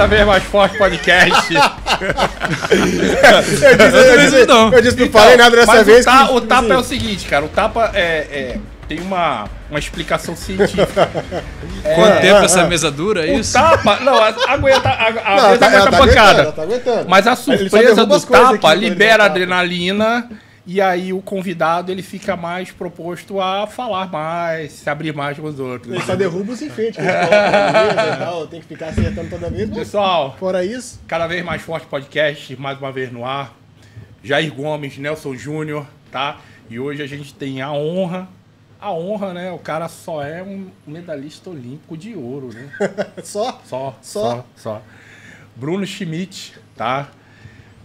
Cada vez mais forte podcast. Eu disse, eu disse, não. eu disse, não falei nada dessa vez. O, ta- que- o tapa é o seguinte, cara. O tapa é, é- tem uma, uma explicação científica. Quanto tempo ah, essa mesa dura, é O isso? tapa. Não, a- aguenta. A, a Não, mesa tá- aguenta tá pancada. aguentando, ela tá aguentando. Mas a surpresa do tapa libera adrenalina. E aí o convidado ele fica mais proposto a falar mais, se abrir mais com os outros. Ele só derruba os enfeites que tem que ficar acertando toda vez. Pessoal, Fora isso, cada vez mais forte podcast, mais uma vez no ar. Jair Gomes, Nelson Júnior, tá? E hoje a gente tem a honra, a honra, né? O cara só é um medalhista olímpico de ouro, né? só. Só, Só? só, só. Bruno Schmidt, tá?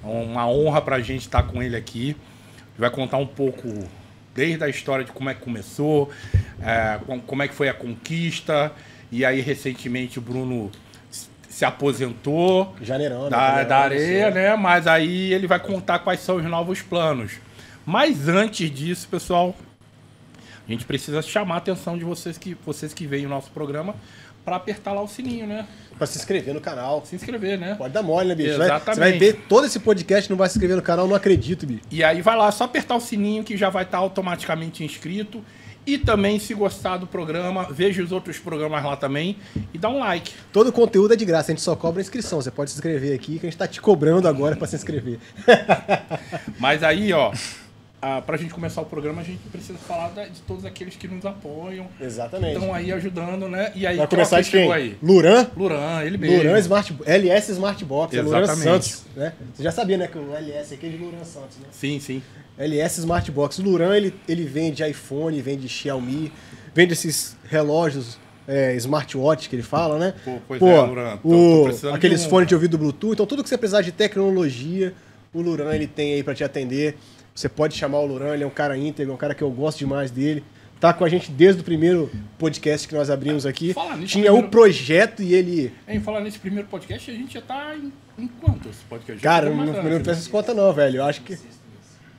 Uma honra pra gente estar com ele aqui. Vai contar um pouco desde a história de como é que começou, é, com- como é que foi a conquista. E aí, recentemente, o Bruno se aposentou Janeirão, né? da, Janeirão, da areia, né? Mas aí ele vai contar quais são os novos planos. Mas antes disso, pessoal, a gente precisa chamar a atenção de vocês que, vocês que veem o nosso programa para apertar lá o sininho, né? Pra se inscrever no canal. Se inscrever, né? Pode dar mole, né, bicho? Exatamente. Você vai ver todo esse podcast não vai se inscrever no canal, não acredito, bicho. E aí vai lá, só apertar o sininho que já vai estar automaticamente inscrito. E também, se gostar do programa, veja os outros programas lá também e dá um like. Todo o conteúdo é de graça, a gente só cobra a inscrição. Você pode se inscrever aqui, que a gente tá te cobrando agora pra se inscrever. Mas aí, ó, ah, pra gente começar o programa, a gente precisa falar de todos aqueles que nos apoiam. Exatamente. Estão aí ajudando, né? E aí, vai começar de quem? aí? Luran? Luran, ele mesmo. Luran Smart, LS Smart Box, é Luran Exatamente. Santos, né? Você já sabia, né, que o LS aqui é de Luran Santos, né? Sim, sim. LS Smart Box. O Luran, ele, ele vende iPhone, vende Xiaomi, vende esses relógios é, smartwatch que ele fala, né? Pô, pois é, Luran, tô- tô aqueles de um, fones de ouvido Bluetooth. Então, tudo que você precisar de tecnologia, o Luran ele tem aí pra te atender. Você pode chamar o Luran, ele é um cara íntegro, é um cara que eu gosto demais dele. Tá com a gente desde o primeiro podcast que nós abrimos aqui. Fala nisso, Tinha o primeiro- projeto e ele... Em falar nesse primeiro podcast, a gente já tá em, em quantos podcasts? Cara, não, não, não fez essas contas não, velho. Eu acho que...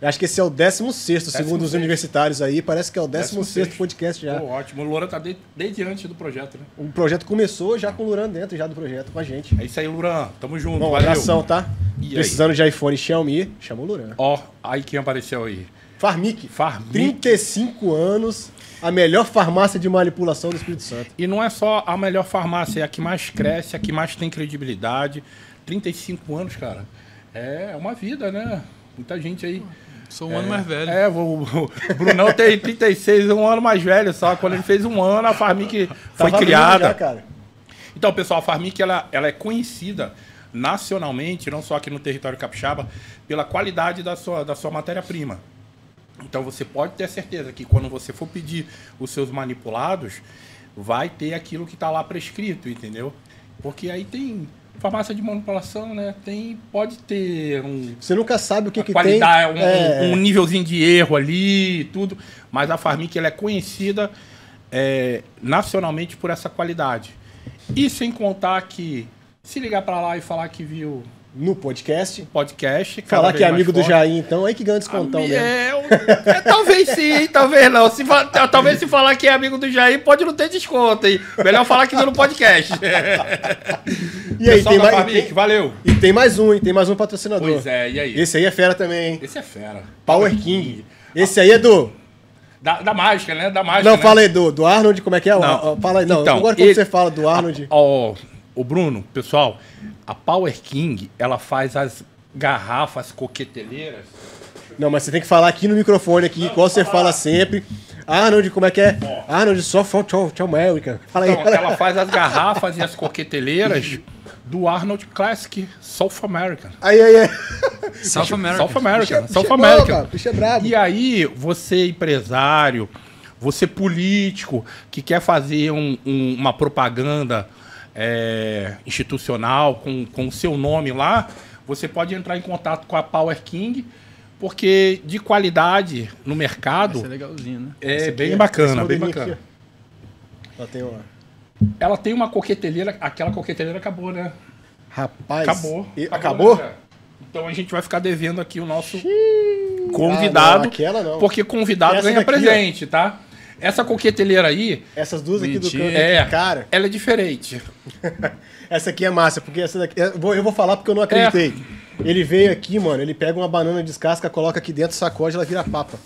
acho que esse é o 16 segundo os 16º. universitários aí. Parece que é o 16 16º. podcast já. Pô, ótimo. O Luran tá de- desde antes do projeto, né? O projeto começou já com o Luran dentro já do projeto com a gente. É isso aí, Luran. Tamo junto. Bom, valeu. abração, tá? E aí? Precisando de iPhone Xiaomi, chama o Luran. Ó, aí quem apareceu aí. Farmic. Farmic. 35 anos, a melhor farmácia de manipulação do Espírito Santo. E não é só a melhor farmácia, é a que mais cresce, a que mais tem credibilidade. 35 anos, cara. É uma vida, né? Muita gente aí. Sou um ano mais velho. É, o, o Brunão tem 36, um ano mais velho só. Quando ele fez um ano, a Farmic foi Tava criada. já, cara. Então, pessoal, a Farmic ela, ela é conhecida nacionalmente, não só aqui no território capixaba, pela qualidade da sua, da sua matéria-prima. Então, você pode ter certeza que quando você for pedir os seus manipulados, vai ter aquilo que está lá prescrito, entendeu? Porque aí tem farmácia de manipulação, né? Tem, pode ter um, Você nunca sabe o que, que tem. qualidade, um, É, um nívelzinho de erro ali, tudo. Mas a Farmic ela é conhecida é, nacionalmente por essa qualidade. E sem contar que se ligar pra lá e falar que viu No podcast. podcast, Falar que é amigo do. Jair, então, aí que ganha descontão Ami- mesmo. é, é, talvez sim, talvez não. Se talvez se falar que é amigo do Jair, pode não ter desconto. Hein? Melhor falar que viu no podcast. E aí, tem mais, tem, valeu. e tem mais um, hein? Tem mais um patrocinador. Pois é, e aí? Esse aí é fera também, hein? Esse é fera. Power King. Esse aí é do. Da, da mágica, né? Da mágica. Não, né? fala aí do, do Arnold, como é que é? Não. Fala aí, não. Então, agora quando ele- você fala do Arnold. Ó, o Bruno, pessoal, a Power King, ela faz as garrafas coqueteleiras. Não, mas você tem que falar aqui no microfone, aqui, igual você fala sempre. Arnold, como é que é? Arnold, só tchau, tchau, America. Fala aí. Então, aí. ela faz as garrafas e as coqueteleiras do Arnold Classic South American. Aí, aí, aí. South America. South American. Bicho é South American. cara, bicho é brabo. E aí, você empresário, você político, que quer fazer um- um- uma propaganda é, institucional com, com o seu nome lá, você pode entrar em contato com a Power King, porque de qualidade no mercado é legalzinho, né? é bem é- bacana, bem bacana. aqui, ó. Ela tem uma. Ela tem uma coqueteleira, aquela coqueteleira acabou, né? Rapaz. Acabou. E- acabou? né? Então a gente vai ficar devendo aqui o nosso convidado. Ah, não, aquela não. Porque convidado Essa ganha daqui, ó. presente, tá? Essa coqueteleira aí, Essas duas aqui do Mentira. canto. É. Cara, ela é diferente. essa aqui é massa, porque essa daqui. Eu vou, eu vou falar porque eu não acreditei. Ele veio aqui, mano, ele pega uma banana descasca, coloca aqui dentro, sacode, ela vira papa.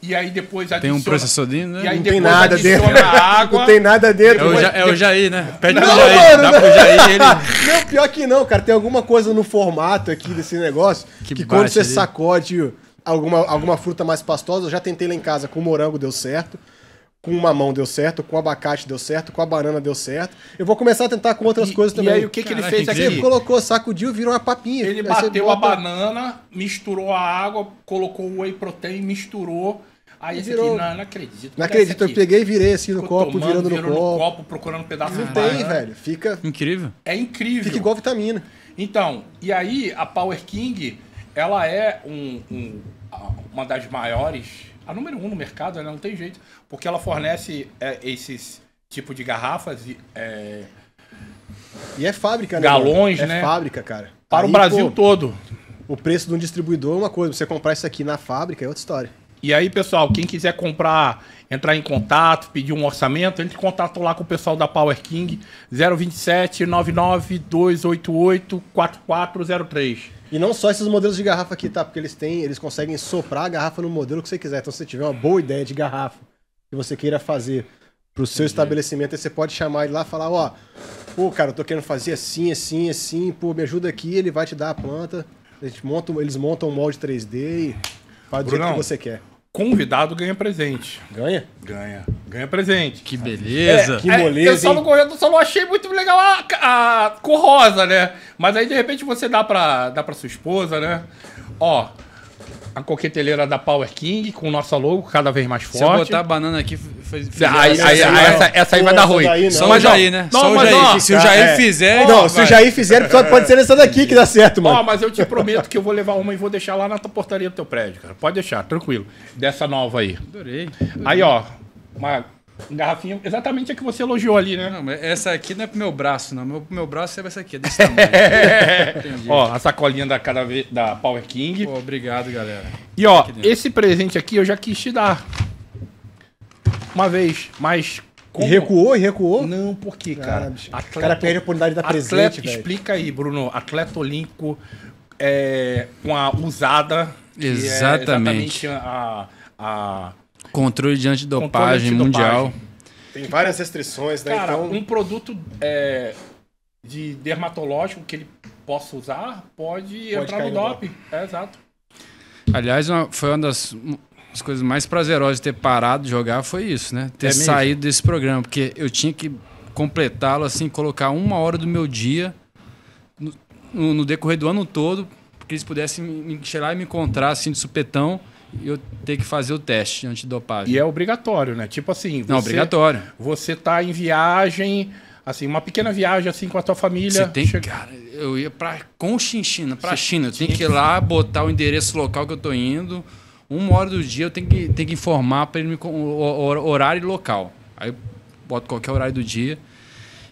E aí depois Tem adiciona... um processadinho, né? E aí Não tem depois nada dentro. água. Não tem nada dentro. É o, Ja- é o Jair, né? Pede Não, pro Jair. mano, Dá pro Jair, ele. Não, pior que não, cara. Tem alguma coisa no formato aqui desse negócio que, Que quando você ali. sacode alguma, alguma fruta mais pastosa, eu já tentei lá em casa com morango, deu certo. Com mamão deu certo, com abacate deu certo, com a banana deu certo. Eu vou começar a tentar com outras E- coisas e também. aí o que, que ele Caraca, fez aqui? colocou, sacudiu, virou uma papinha. Ele Aí bateu a bota- banana, misturou a água, colocou o whey protein, misturou. Aí esse Virou. aqui, não, não acredito. Não acredito, eu peguei e virei assim no Ficou copo, tomando, virando no virou copo. procurando um pedaço Não de tem, banana. velho. Fica, Incrível. É incrível. fica igual vitamina. Então, e aí a Power King, ela é um- um- uma das maiores, a número um no mercado, ela não tem jeito, porque ela fornece é, esses tipo de garrafas e, é, E é fábrica, né? Galões, mano? né? É fábrica, cara. para Aí, o Brasil pô, todo. O preço de um distribuidor é uma coisa, você comprar isso aqui na fábrica é outra história. E aí, pessoal, quem quiser comprar, entrar em contato, pedir um orçamento, entre em contato lá com o pessoal da Power King, 027 99 288 4403. E não só esses modelos de garrafa aqui, tá? Porque eles têm, eles conseguem soprar a garrafa no modelo que você quiser. Então, se você tiver uma boa ideia de garrafa que você queira fazer pro seu estabelecimento, aí você pode chamar ele lá e falar, ó, pô, cara, eu tô querendo fazer assim, assim, assim, pô, me ajuda aqui, ele vai te dar a planta. A gente monta, eles montam um molde 3D e faz do jeito que você quer. Convidado ganha presente. Ganha? Ganha. Ganha presente. Que beleza. Que É, moleza, eu só não, eu só não achei muito legal a, a cor rosa, né? Mas aí, de repente, você dá pra, dá pra sua esposa, né? Ó, a coqueteleira da Power King, com nossa logo cada vez mais Se eu forte. botar a banana aqui, faz, Aí, aí- Essa aí- aí, essa, essa aí vai dar ruim. daí. Só o Jair, né? Não, Só o Jair. ó, se o Jair é. fizer. Não, se o. Jair fizer, pode ser essa daqui que dá certo, mano. Ó, mas eu te prometo que eu vou levar uma e vou deixar lá na tua portaria do teu prédio, cara. Pode deixar, tranquilo. Dessa nova aí. Adorei. Aí, ó, uma garrafinha, exatamente a que você elogiou ali, né? Não, essa aqui não é pro meu braço, não. Meu, pro meu braço serve essa aqui, é desse tamanho. Ó, a sacolinha da, cada da Power King. Pô, obrigado, galera. E ó, esse presente aqui eu já quis te dar. Uma vez, mas. E como- recuou, e recuou. Não, por quê, Ah, cara? bicho. O cara perde a oportunidade de dar atleta, presente, velho. Explica aí, Bruno. Atleta olímpico é, com a usada. que é Exatamente. exatamente a, a Controle de antidopagem Controle mundial. Tem várias restrições, né? Cara, então, um produto é, de dermatológico que ele possa usar pode, entrar cair no doping. É, exato. Aliás, uma- foi uma das as coisas mais prazerosas de ter parado de jogar foi isso, né? Ter É mesmo? saído desse programa, porque eu tinha que completá-lo assim, colocar uma hora do meu dia no, no- no decorrer do ano todo, porque eles pudessem me, me chegar e me encontrar assim de supetão eu ter que fazer o teste antidopagem. E é obrigatório, né? Tipo assim. Não, você- obrigatório. Você tá em viagem, assim, uma pequena viagem assim com a tua família. Você tem, chega- cara, eu ia pra Conchinchina, pra China, eu tenho que ir lá botar o endereço local que eu tô indo. Uma hora do dia eu tenho que, tenho que informar para ele me, o, o- horário e local. Aí eu boto qualquer horário do dia.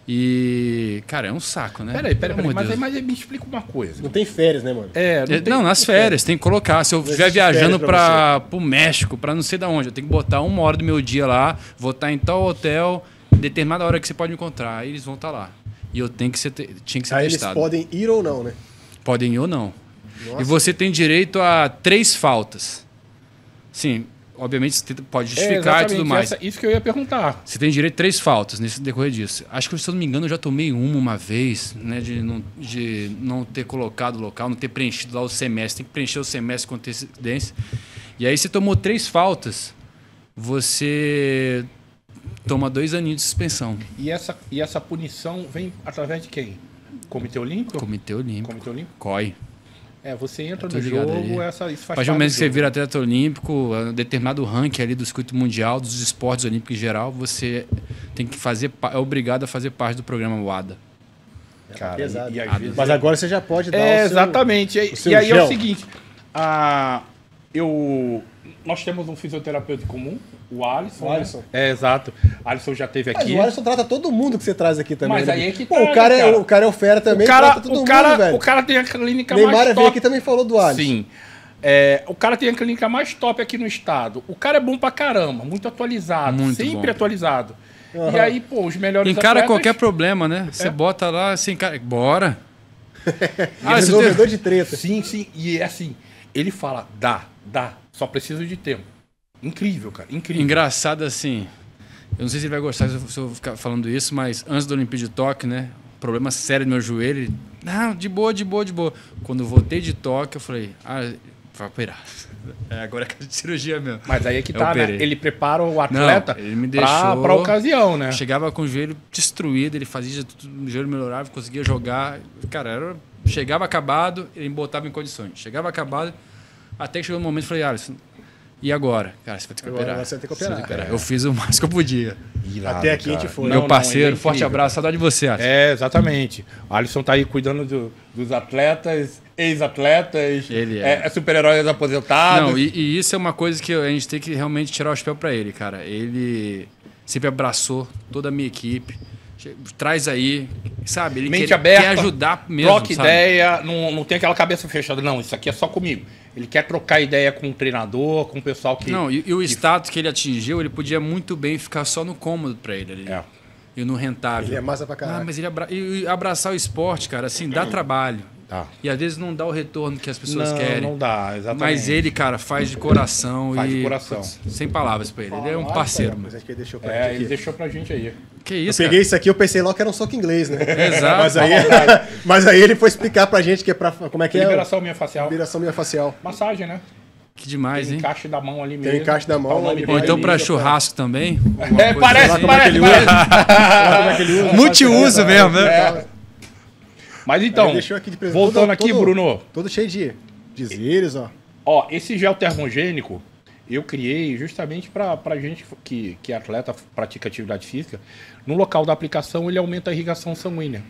E, cara, é um saco, né? Peraí, peraí, peraí. de Mas, aí- mas aí me explica uma coisa. não tem férias, né, mano? É, É, não, tem- Não, nas férias, tem que colocar. Se eu estiver viajando férias para o México, para não sei da onde, eu tenho que botar uma hora do meu dia lá, vou estar em tal hotel, determinada hora que você pode me encontrar. Aí eles vão estar lá. E eu tenho que ser, tinha que ser Aí eles testado. podem ir ou não, né? Podem ir ou não. Nossa. E você tem direito a três faltas. Sim, obviamente você pode é, justificar e exatamente tudo mais. essa- isso que eu ia perguntar. Você tem direito a três faltas nesse decorrer disso. Acho que, se eu não me engano, eu já tomei uma uma vez, né? De não, de não ter colocado o local, não ter preenchido lá o semestre. Tem que preencher o semestre com antecedência. E aí você tomou três faltas, você toma dois aninhos de suspensão. E essa, e essa punição vem através de quem? Comitê Olímpico? Comitê Olímpico. Comitê Olímpico? COI. É, você entra no jogo, ali. essa, isso faz A partir do parte momento do que você vira atleta olímpico, a determinado ranking ali do circuito mundial, dos esportes olímpicos em geral, você tem que fazer, é obrigado a fazer parte do programa WADA. Cara, Pesado. e, e vezes Mas agora você já pode dar É, o seu... exatamente. E, o seu e aí é gel. o seguinte, a, eu, nós temos um fisioterapeuta comum, o Alisson. O né? Alisson. É, exato. Alisson já esteve Mas aqui. o Alisson trata todo mundo que você traz aqui também. Mas né? aí é que Pô, tá, o, cara né, é, cara? o cara é o fera também, o cara, trata todo o, mundo, cara, velho. o cara tem a clínica Neymar mais veio top. aqui também falou do Alisson. Sim. É, o cara tem a clínica mais top aqui no estado. O cara é bom pra caramba, muito atualizado, Muito sempre bom. atualizado. E aí, pô, os melhores Encara atletas- qualquer problema, né? Você bota lá, você encara. Bora! Ah, você Resolvedor tem- de treta. Sim, sim. E é assim, ele fala, dá, dá, só preciso de tempo. Incrível, cara, incrível. Engraçado assim. Eu não sei se ele vai gostar se eu- ficar falando isso, mas antes da Olimpíada de Tóquio, né? Problema sério no meu joelho. Não, de boa, de boa, de boa. Quando eu voltei de Tóquio, eu falei, ah, vai operar. É, agora é caso de cirurgia mesmo. Mas aí é que Eu tá, né? operei. Ele prepara o atleta Não, ele me deixou- pra ocasião, né? Chegava com o joelho destruído, ele fazia tudo, o joelho melhorava, conseguia jogar. Cara, era, chegava acabado, ele me botava em condições. Chegava acabado, até que chegou um momento, eu falei, Alisson, e agora? Cara, você vai ter que Agora operar. você vai ter que Você vai operar. Eu fiz o mais que eu podia. Irado, Até aqui a gente cara. foi. Não, Meu não, parceiro, ele é forte abraço, saudade de você, Alisson. É, exatamente. O Alisson tá aí cuidando do- dos atletas, ex-atletas, Ele é. é, super-heróis aposentados. Não, e, e isso é uma coisa que a gente tem que realmente tirar o chapéu pra ele, cara. Ele sempre abraçou toda a minha equipe. Traz aí, sabe? Ele Mente quer, aberta, quer ajudar mesmo. troca sabe? ideia, não, não tem aquela cabeça fechada. Não, isso aqui é só comigo. Ele quer trocar ideia com o treinador, com o pessoal que. Não, e, e o status que ele atingiu, ele podia muito bem ficar só no cômodo pra ele ali. É. E no rentável. Ele é massa pra caralho. Ah, mas ele abra... e, e abraçar o esporte, cara, assim, dá trabalho. Tá. E às vezes não dá o retorno que as pessoas não, querem. não dá, exatamente. Mas ele, cara, faz de coração Faz e. de coração. putz, sem palavras pra ele. Ele é um parceiro, Mas mano. acho que ele deixou pra É, gente ele deixou pra gente aí. Que Eu isso, peguei cara? isso aqui, eu pensei logo que era um soco inglês, né? Exato. Mas aí, mas aí ele foi explicar pra gente que é pra. Como é que é? Liberação minha facial. Liberação miofascial. Massagem, né? Que demais, Tem hein? encaixe da mão ali Tem mesmo. encaixe da mão, Tá o nome ele Ou então pra churrasco também. É, parece, é que parece, é usa? Multiuso mesmo, né? Mas então, presente. voltando Todo- aqui, todo- Bruno. Todo cheio de dizeres, ó. Ó, esse gel termogênico eu criei justamente para pra gente que, que é atleta, pratica atividade física. No local da aplicação, ele aumenta a irrigação sanguínea.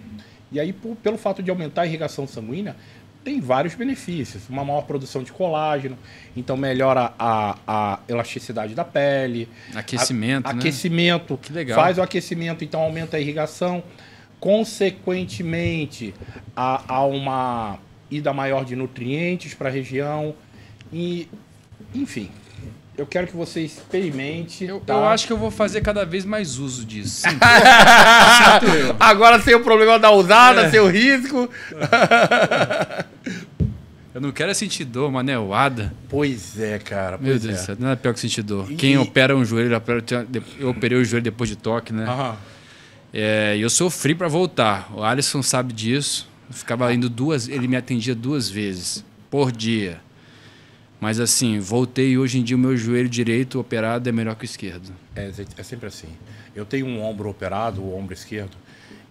E aí, por- pelo fato de aumentar a irrigação sanguínea, tem vários benefícios. Uma maior produção de colágeno, então melhora a, a elasticidade da pele. Aquecimento, a- né? Aquecimento. Que legal. Faz o aquecimento, então aumenta a irrigação. Consequentemente, há, há uma ida maior de nutrientes para a região. E, enfim, eu quero que você experimente. Eu, tá? eu acho que eu vou fazer cada vez mais uso disso. Agora sem o problema da usada, É. sem o risco. Eu não quero é sentir dor, uma neoada. Pois é, cara. Meu Pois Deus é. do céu, não é pior que sentir dor. E- Quem opera um joelho, eu operei o joelho depois de toque, né? Aham. É, eu sofri pra voltar. O Alisson sabe disso. Eu ficava indo duas, ele me atendia duas vezes por dia. Mas assim, voltei e hoje em dia o meu joelho direito operado é melhor que o esquerdo. É, é sempre assim. Eu tenho um ombro operado, o ombro esquerdo.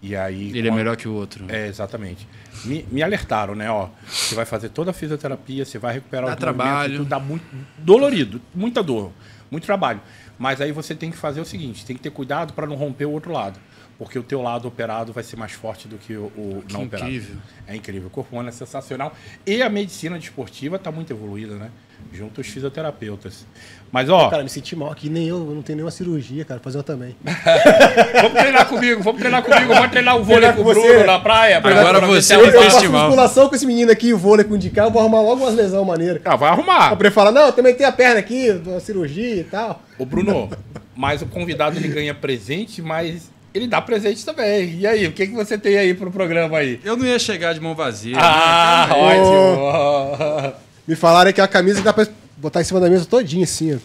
E aí. Ele é melhor que o outro. É, exatamente. Me, me alertaram, né? Ó, você vai fazer toda a fisioterapia, você vai recuperar Dá movimentos, trabalho. dá muito dolorido, muita dor, muito trabalho. Mas aí você tem que fazer o seguinte, tem que ter cuidado para não romper o outro lado, porque o teu lado operado vai ser mais forte do que o, o Que não operado. incrível. É incrível. O corpo humano é sensacional e a medicina desportiva está muito evoluída, né? Junto aos fisioterapeutas. Mas ó, Cara, me senti mal aqui, nem eu, eu não tenho nenhuma cirurgia, cara. Fazer uma também. vamos treinar comigo, vamos treinar comigo, vamos treinar o vôlei Treinar com o Bruno você. na praia. pra- Agora você é um Eu, eu faço festival. musculação com esse menino aqui, o vôlei com o indicar, eu vou arrumar logo umas lesões maneiras. Ah, vai arrumar. Pra ele falar, não, eu também tenho a perna aqui, uma cirurgia e tal. Ô, Bruno, mas o convidado ele ganha presente, mas ele dá presente também. E aí, o que, que você tem aí pro programa aí? Eu não ia chegar de mão vazia. Ah, né? ótimo! Me falaram que é uma camisa que dá pra botar em cima da mesa todinha, assim, ó.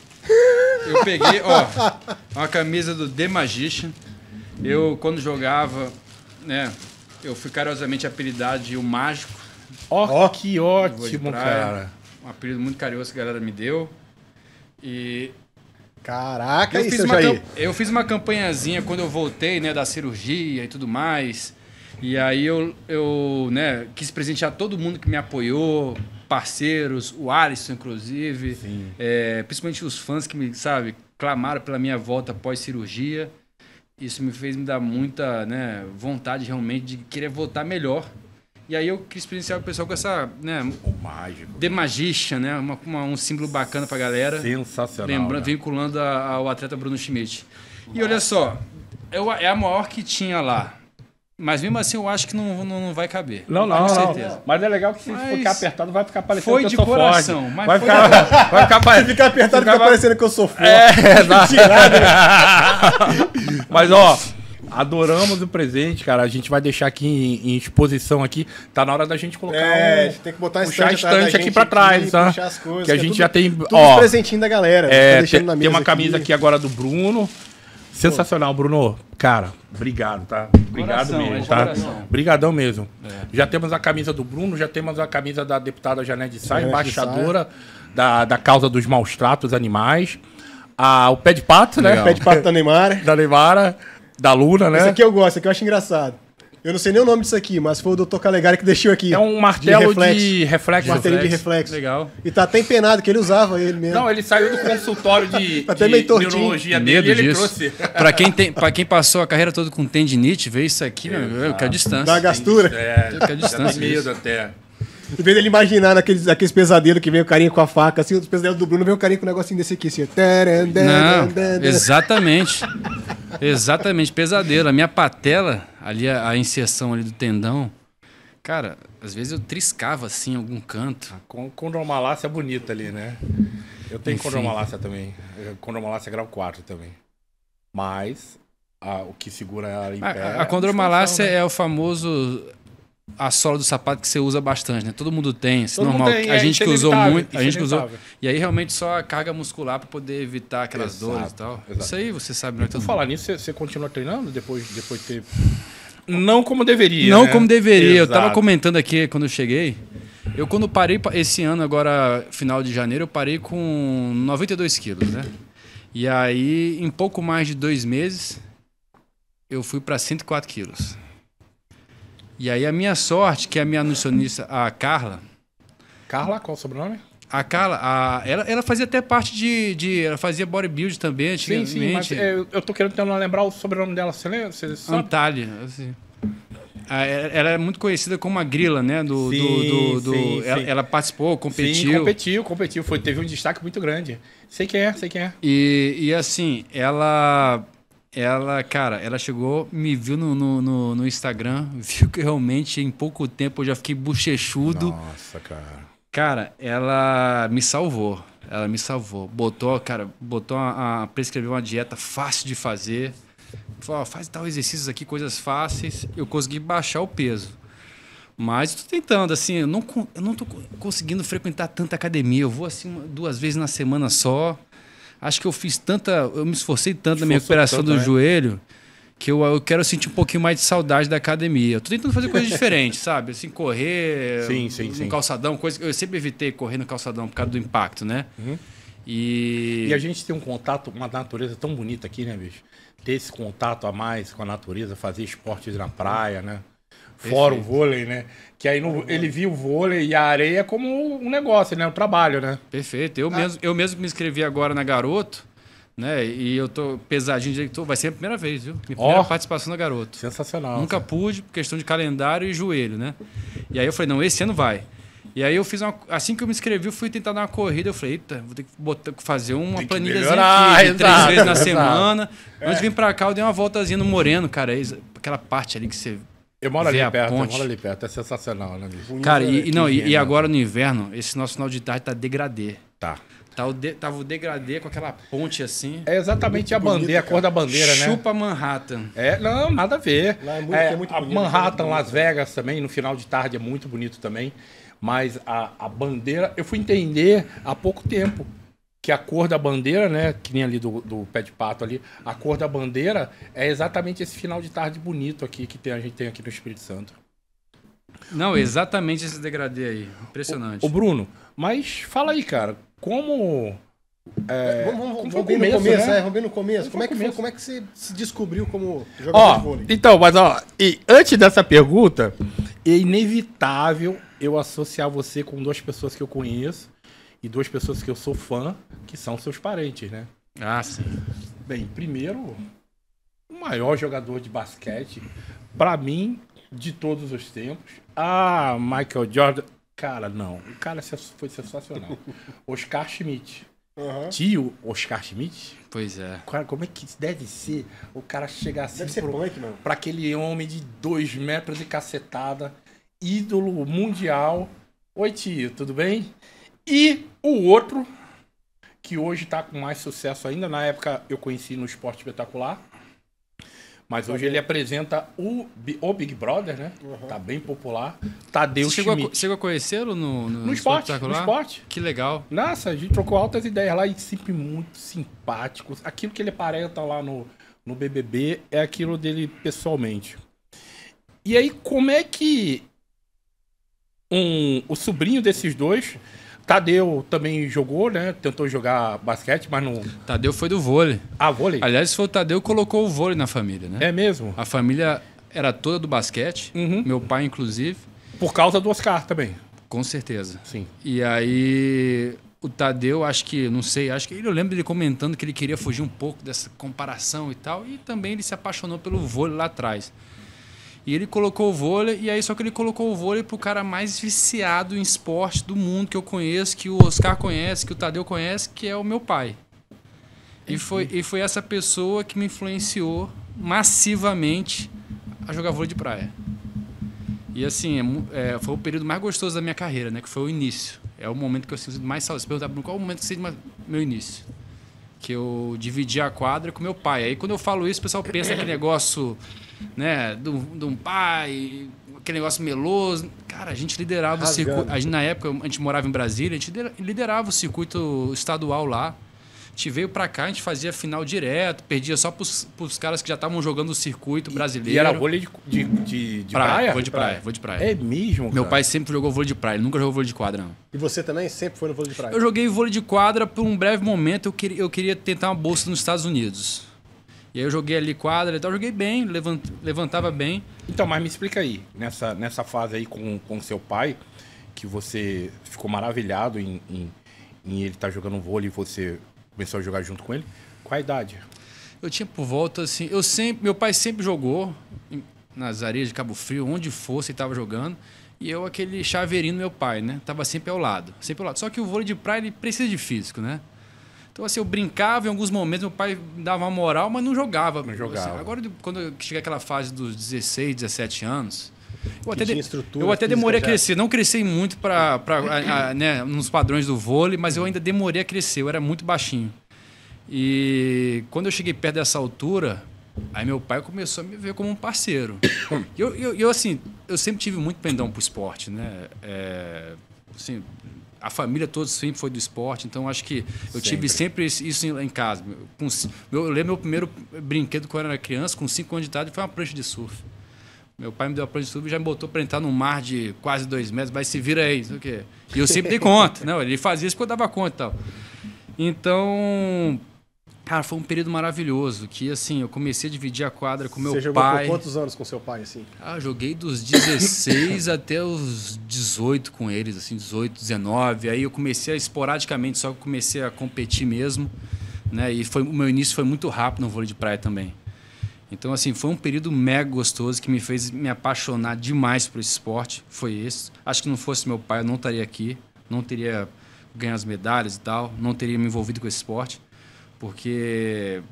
Eu peguei, ó, uma camisa do The Magician. Eu, quando jogava, né, eu fui carinhosamente apelidado de O Mágico. Ó, que Vou de ótimo, praia. cara. Um apelido muito carinhoso que a galera me deu. E Caraca, eu isso, fiz, uma Jair. eu fiz uma campanhazinha quando eu voltei, né, da cirurgia e tudo mais. E aí eu, eu né, quis presentear todo mundo que me apoiou, parceiros, o Alisson, inclusive. É, principalmente os fãs que me, sabe, clamaram pela minha volta pós-cirurgia. Isso me fez me dar muita né, vontade realmente de querer voltar melhor. E aí eu quis presentear o pessoal com essa, né, O mágico. The Magician, né, uma, uma- um símbolo bacana pra galera. Sensacional. Lembrando, né? vinculando a- ao atleta Bruno Schmidt. E olha só, é o- é a maior que tinha lá. Mas mesmo assim eu acho que não, não, não vai caber. Não, não, Com não. certeza. Mas é legal que se Mas ficar apertado vai ficar parecendo foi que eu de sou coração, forte. mas vai, foi ficar, vai ficar Se parecendo. ficar apertado, fica parecendo que eu sou forte. É, exato. Mas ó, adoramos o presente, cara. A gente vai deixar aqui em, em exposição aqui. Tá na hora da gente colocar É, a um, gente tem que botar um puxar a estante estante aqui pra trás, aqui, tá? coisas, que a é gente tudo- já tem, Tudo ó, os presentinhos da galera. é, tá deixando tem, na tem uma camisa aqui agora do Bruno. Sensacional, Bruno. Cara, obrigado, tá? Obrigado Coração, é mesmo, de tá? Obrigadão mesmo. É. Já temos a camisa do Bruno, já temos a camisa da deputada Janete Sá, Janete embaixadora da, da causa dos maus tratos animais. Ah, o pé de pato, né? Legal. Pé de pato da Neymar. Da Neymara, da Luna, né? Esse aqui eu gosto, esse aqui eu acho engraçado. Eu não sei nem o nome disso aqui, mas foi o Dr. Calegari que deixou aqui. É um martelo de reflexo. reflexo. Martelinho de reflexo. Legal. E tá até empenado, que ele usava ele mesmo. Não, ele saiu do consultório de, Tá até de meio tortinho. neurologia dele Medo e ele disso. trouxe. Pra quem, tem, pra quem passou a carreira toda com tendinite, ver isso aqui, meu, eu quero distância. da gastura. É, Eu quero já distância. tem medo até. Em vez dele imaginar naqueles, aqueles pesadelos que vem o carinha com a faca, assim, os pesadelos do Bruno vem o carinha com um negocinho desse aqui, assim. Não, exatamente. Exatamente, pesadelo. A minha patela, ali a, a inserção ali do tendão, cara, às vezes eu triscava assim em algum canto. Com condromalácia bonita ali, né? Eu tenho Enfim. condromalácia também. Eu- Condromalácia grau 4 também. Mas a- o que segura ela em A, pé. a, é a condromalácia disfunção, né? é o famoso a sola do sapato que você usa bastante, né? Todo mundo tem, isso é Todo mundo normal. tem, a é, gente é que usou muito, a é gente que usou. E aí realmente só a carga muscular para poder evitar aquelas Exato, dores e tal. exato. Isso aí você sabe, né? Por Todo falar nisso, você, você continua treinando depois, depois de ter. Não como deveria. Não né? como deveria. Eu tava Exato. comentando aqui quando eu cheguei. Eu quando parei pa- esse ano, agora final de janeiro, eu parei com 92 quilos, né? E aí, em pouco mais de dois meses, eu fui para 104 quilos. E aí a minha sorte, que é a minha nutricionista, a Carla, Carla, qual o sobrenome? a Carla, a- ela, ela fazia até parte de, de- Ela fazia bodybuild também, Sim, sim, mas antigamente. é, eu tô querendo tentar lembrar o sobrenome dela. Você lembra? Você sabe? Antália, assim. Ah, Ela ela é muito conhecida como a Grila, né? Do, Sim, do, do, do- sim, ela, sim. ela participou, competiu. Sim, competiu, competiu. Foi, teve um destaque muito grande. Sei quem é, sei quem é. E, e assim, ela. Ela, cara, ela chegou, me viu no, no, no- no Instagram, viu que realmente em pouco tempo eu já fiquei bochechudo. Nossa, cara. Cara, ela me salvou. Ela me salvou. Botou, cara, botou a, a prescreveu uma dieta fácil de fazer. Falou, faz tal exercícios aqui, coisas fáceis. Eu consegui baixar o peso. Mas tô tentando, assim, eu não, eu não tô co- conseguindo frequentar tanta academia. Eu vou assim duas vezes na semana só. Acho que eu fiz tanta. Eu me esforcei tanto na minha recuperação do né? joelho que eu, eu quero sentir um pouquinho mais de saudade da academia. Eu tô tentando fazer coisas diferentes, sabe? Assim, correr Sim, sim, no sim. calçadão, coisa que eu sempre evitei correr no calçadão por causa do impacto, né? E, E a gente tem um contato, uma natureza tão bonita aqui, né, bicho? Ter esse contato a mais com a natureza, fazer esportes na praia, né? Fora o vôlei, né? Que aí no- ele viu o vôlei e a areia como um negócio, né? Um trabalho, né? Perfeito. Eu, mesmo, eu mesmo me inscrevi agora na Garoto, né? E eu tô pesadinho de vai ser a primeira vez, viu? Minha primeira participação na Garoto. Sensacional. Nunca pude, por questão de calendário e joelho, né? E aí eu falei, não, esse ano vai. E aí eu fiz uma. Assim que eu me inscrevi, eu fui tentar dar uma corrida. Eu falei, eita, vou ter que botar, fazer uma planilhazinha aqui, de três vezes na exato. semana. Antes de vir pra cá, eu dei uma voltazinha no Moreno, cara. Aquela parte ali que você. Eu moro ali perto, eu ponte. moro ali perto. É sensacional, né, bicho? Cara, e, e não, e, e gênio. agora no inverno, esse nosso final de tarde tá degradê. Tá. Tá o de- tava o degradê com aquela ponte assim. É exatamente a bandeira, a cor da bandeira, né? Chupa Manhattan. É, não, nada a ver. Lá é muito- é muito a bonito, Manhattan, é muito Las Vegas também, no final de tarde é muito bonito também. Mas a, a bandeira, eu fui entender há pouco tempo que a cor da bandeira, né, que nem ali do, do pé de pato ali, a cor da bandeira é exatamente esse final de tarde bonito aqui que tem, a gente tem aqui no Espírito Santo. Não, exatamente esse degradê aí. Impressionante. Ô Bruno, mas fala aí, cara, como... é, Vamos, vamos, como vamos foi o bem no começo, começo, né? é, vamos bem no começo. Como é, que foi, começo? como é que você se descobriu como jogador de Ó, vôlei? então, mas ó, e antes dessa pergunta, é inevitável eu associar você com duas pessoas que eu conheço e duas pessoas que eu sou fã, que são seus parentes, né? Ah, sim. Bem, primeiro, o maior jogador de basquete, pra mim, de todos os tempos. Ah, Michael Jordan. Cara, não. O cara foi sensacional. Oscar Schmidt. Aham. Tio Oscar Schmidt. Pois é. Cara, como é que deve ser o cara chegar assim Deve ser pro- punk, mano. pra aquele homem de dois metros e cacetada, ídolo mundial. Oi, tio, tudo bem? E o outro, que hoje tá com mais sucesso ainda, na época eu conheci no Esporte Espetacular, mas hoje ele apresenta o, o Big Brother, né? Tá bem popular. Tadeu Você chegou, a, Schmidt. chegou a conhecê-lo no, no, No esporte, no espetacular? esporte. Que legal. Nossa, a gente trocou altas ideias lá e sempre muito simpático. Aquilo que ele aparenta lá no, no BBB é aquilo dele pessoalmente. E aí, como é que um, o sobrinho desses dois, Tadeu também jogou, né? Tentou jogar basquete, mas não. Tadeu foi do vôlei. Ah, vôlei? Aliás, foi o Tadeu que colocou o vôlei na família, né? É mesmo? A família era toda do basquete, Uhum. meu pai inclusive, Por causa do Oscar também. com certeza. Sim. E aí o Tadeu, acho que, não sei, acho que eu lembro dele comentando que ele queria fugir um pouco dessa comparação e tal, e também ele se apaixonou pelo vôlei lá atrás. E ele colocou o vôlei, e aí só que ele colocou o vôlei pro cara mais viciado em esporte do mundo que eu conheço, que o Oscar conhece, que o Tadeu conhece, que é o meu pai. E foi, e foi essa pessoa que me influenciou massivamente a jogar vôlei de praia. E assim, é é, foi o período mais gostoso da minha carreira, né? Que foi o início. É o momento que eu sinto mais saudade. Se perguntar pra mim, qual é o momento que você sente mais- meu início? Que eu dividi a quadra com meu pai. Aí quando eu falo isso, o pessoal pensa aquele negócio, né? De um um pai, aquele negócio meloso. Cara, a gente liderava o Rasgando. circuito. A gente, na época, a gente morava em Brasília, a gente lidera- liderava o circuito estadual lá. A gente veio pra cá, a gente fazia final direto, perdia só pros, pros caras que já estavam jogando o circuito brasileiro. E era vôlei de, de, de, de praia? Vôlei de praia, vôlei de praia. É mesmo, Meu cara? pai sempre jogou vôlei de praia, ele nunca jogou vôlei de quadra, não. E você também sempre foi no vôlei de praia? Eu joguei vôlei de quadra por um breve momento, eu queria, eu queria tentar uma bolsa nos Estados Unidos. E aí eu joguei ali quadra e tal, joguei bem, levant, levantava bem. Então, mas me explica aí, nessa, nessa fase aí com, com seu pai, que você ficou maravilhado em, em, em ele estar jogando vôlei e você começou a jogar junto com ele, qual a idade? Eu tinha por volta assim, eu sempre, meu pai sempre jogou nas areias de Cabo Frio, onde fosse ele estava jogando. E eu aquele chaveirinho do meu pai, né? Tava sempre ao lado, sempre ao lado. Só que o vôlei de praia ele precisa de físico, né? Então assim, eu brincava em alguns momentos, meu pai me dava uma moral, mas não jogava. Não jogava. Assim, agora quando eu cheguei aquela fase dos 16, 17 anos, eu até, de- eu até demorei a já. crescer. Não cresci muito para né, nos padrões do vôlei, mas eu ainda demorei a crescer. Eu era muito baixinho. E quando eu cheguei perto dessa altura, aí meu pai começou a me ver como um parceiro. E eu, eu, eu, assim, eu sempre tive muito pendão pro esporte, né? É, assim, a família toda sempre foi do esporte, então acho que eu tive sempre isso em, em casa. Com, eu lembro meu primeiro brinquedo quando eu era criança, com 5 anos de idade, foi uma prancha de surf. Meu pai me deu a prancha de surf e já me botou para entrar num mar de quase dois metros, mas se vira aí, o quê. E eu sempre dei conta, não, ele fazia isso porque eu dava conta e tal. Então, cara, foi um período maravilhoso, que assim, eu comecei a dividir a quadra com meu você jogou pai. por quantos anos com seu pai, assim? Ah, joguei dos 16 até os 18 com eles, assim, 18, 19. Aí eu comecei a esporadicamente, só que comecei a competir mesmo, né? E foi o meu início foi muito rápido no vôlei de praia também. Então, assim, foi um período mega gostoso que me fez me apaixonar demais por esse esporte. Foi esse. Acho que não fosse meu pai, eu não estaria aqui, não teria ganho as medalhas e tal, não teria me envolvido com esse esporte, porque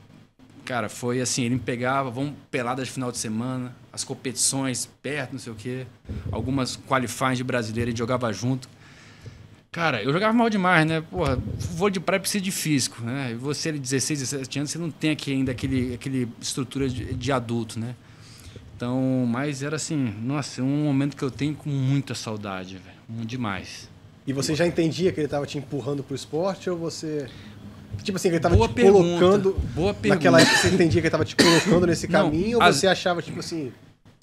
Cara, foi assim, ele me pegava, vamos peladas de final de semana, as competições perto, não sei o quê. Algumas qualifies de brasileiro, ele jogava junto. Cara, eu jogava mal demais, né? Porra, vôlei de praia precisa de físico, né? E você, de 16, 17 anos, você não tem aqui ainda aquele, aquele estrutura de, de adulto, né? Então, mas era assim, nossa, um momento que eu tenho com muita saudade, velho. Demais. E você já entendia que ele estava te empurrando pro esporte ou você. Tipo assim, que ele estava Boa te pergunta, colocando. boa Naquela pergunta. época você entendia que ele estava te colocando nesse Não, caminho as- ou você achava, tipo assim.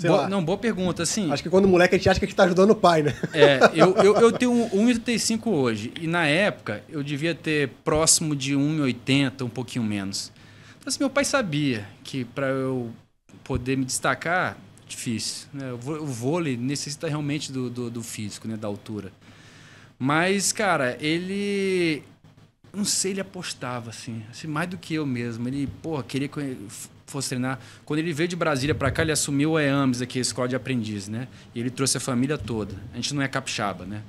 Boa- não, boa pergunta, assim. Acho que quando moleque a gente acha que a gente tá ajudando o pai, né? É, eu, eu, eu tenho um 1,85 hoje. E na época eu devia ter próximo de 1,80, um pouquinho menos. Então, assim, meu pai sabia que para eu poder me destacar, difícil. Né? O vôlei necessita realmente do, do, do físico, né? da altura. Mas, cara, ele. Não sei, ele apostava, assim, assim, mais do que eu mesmo. Ele, porra, queria que eu fosse treinar. Quando ele veio de Brasília para cá, ele assumiu o EAMS aqui, a escola de aprendiz, né? E ele trouxe a família toda. A gente não é capixaba, né?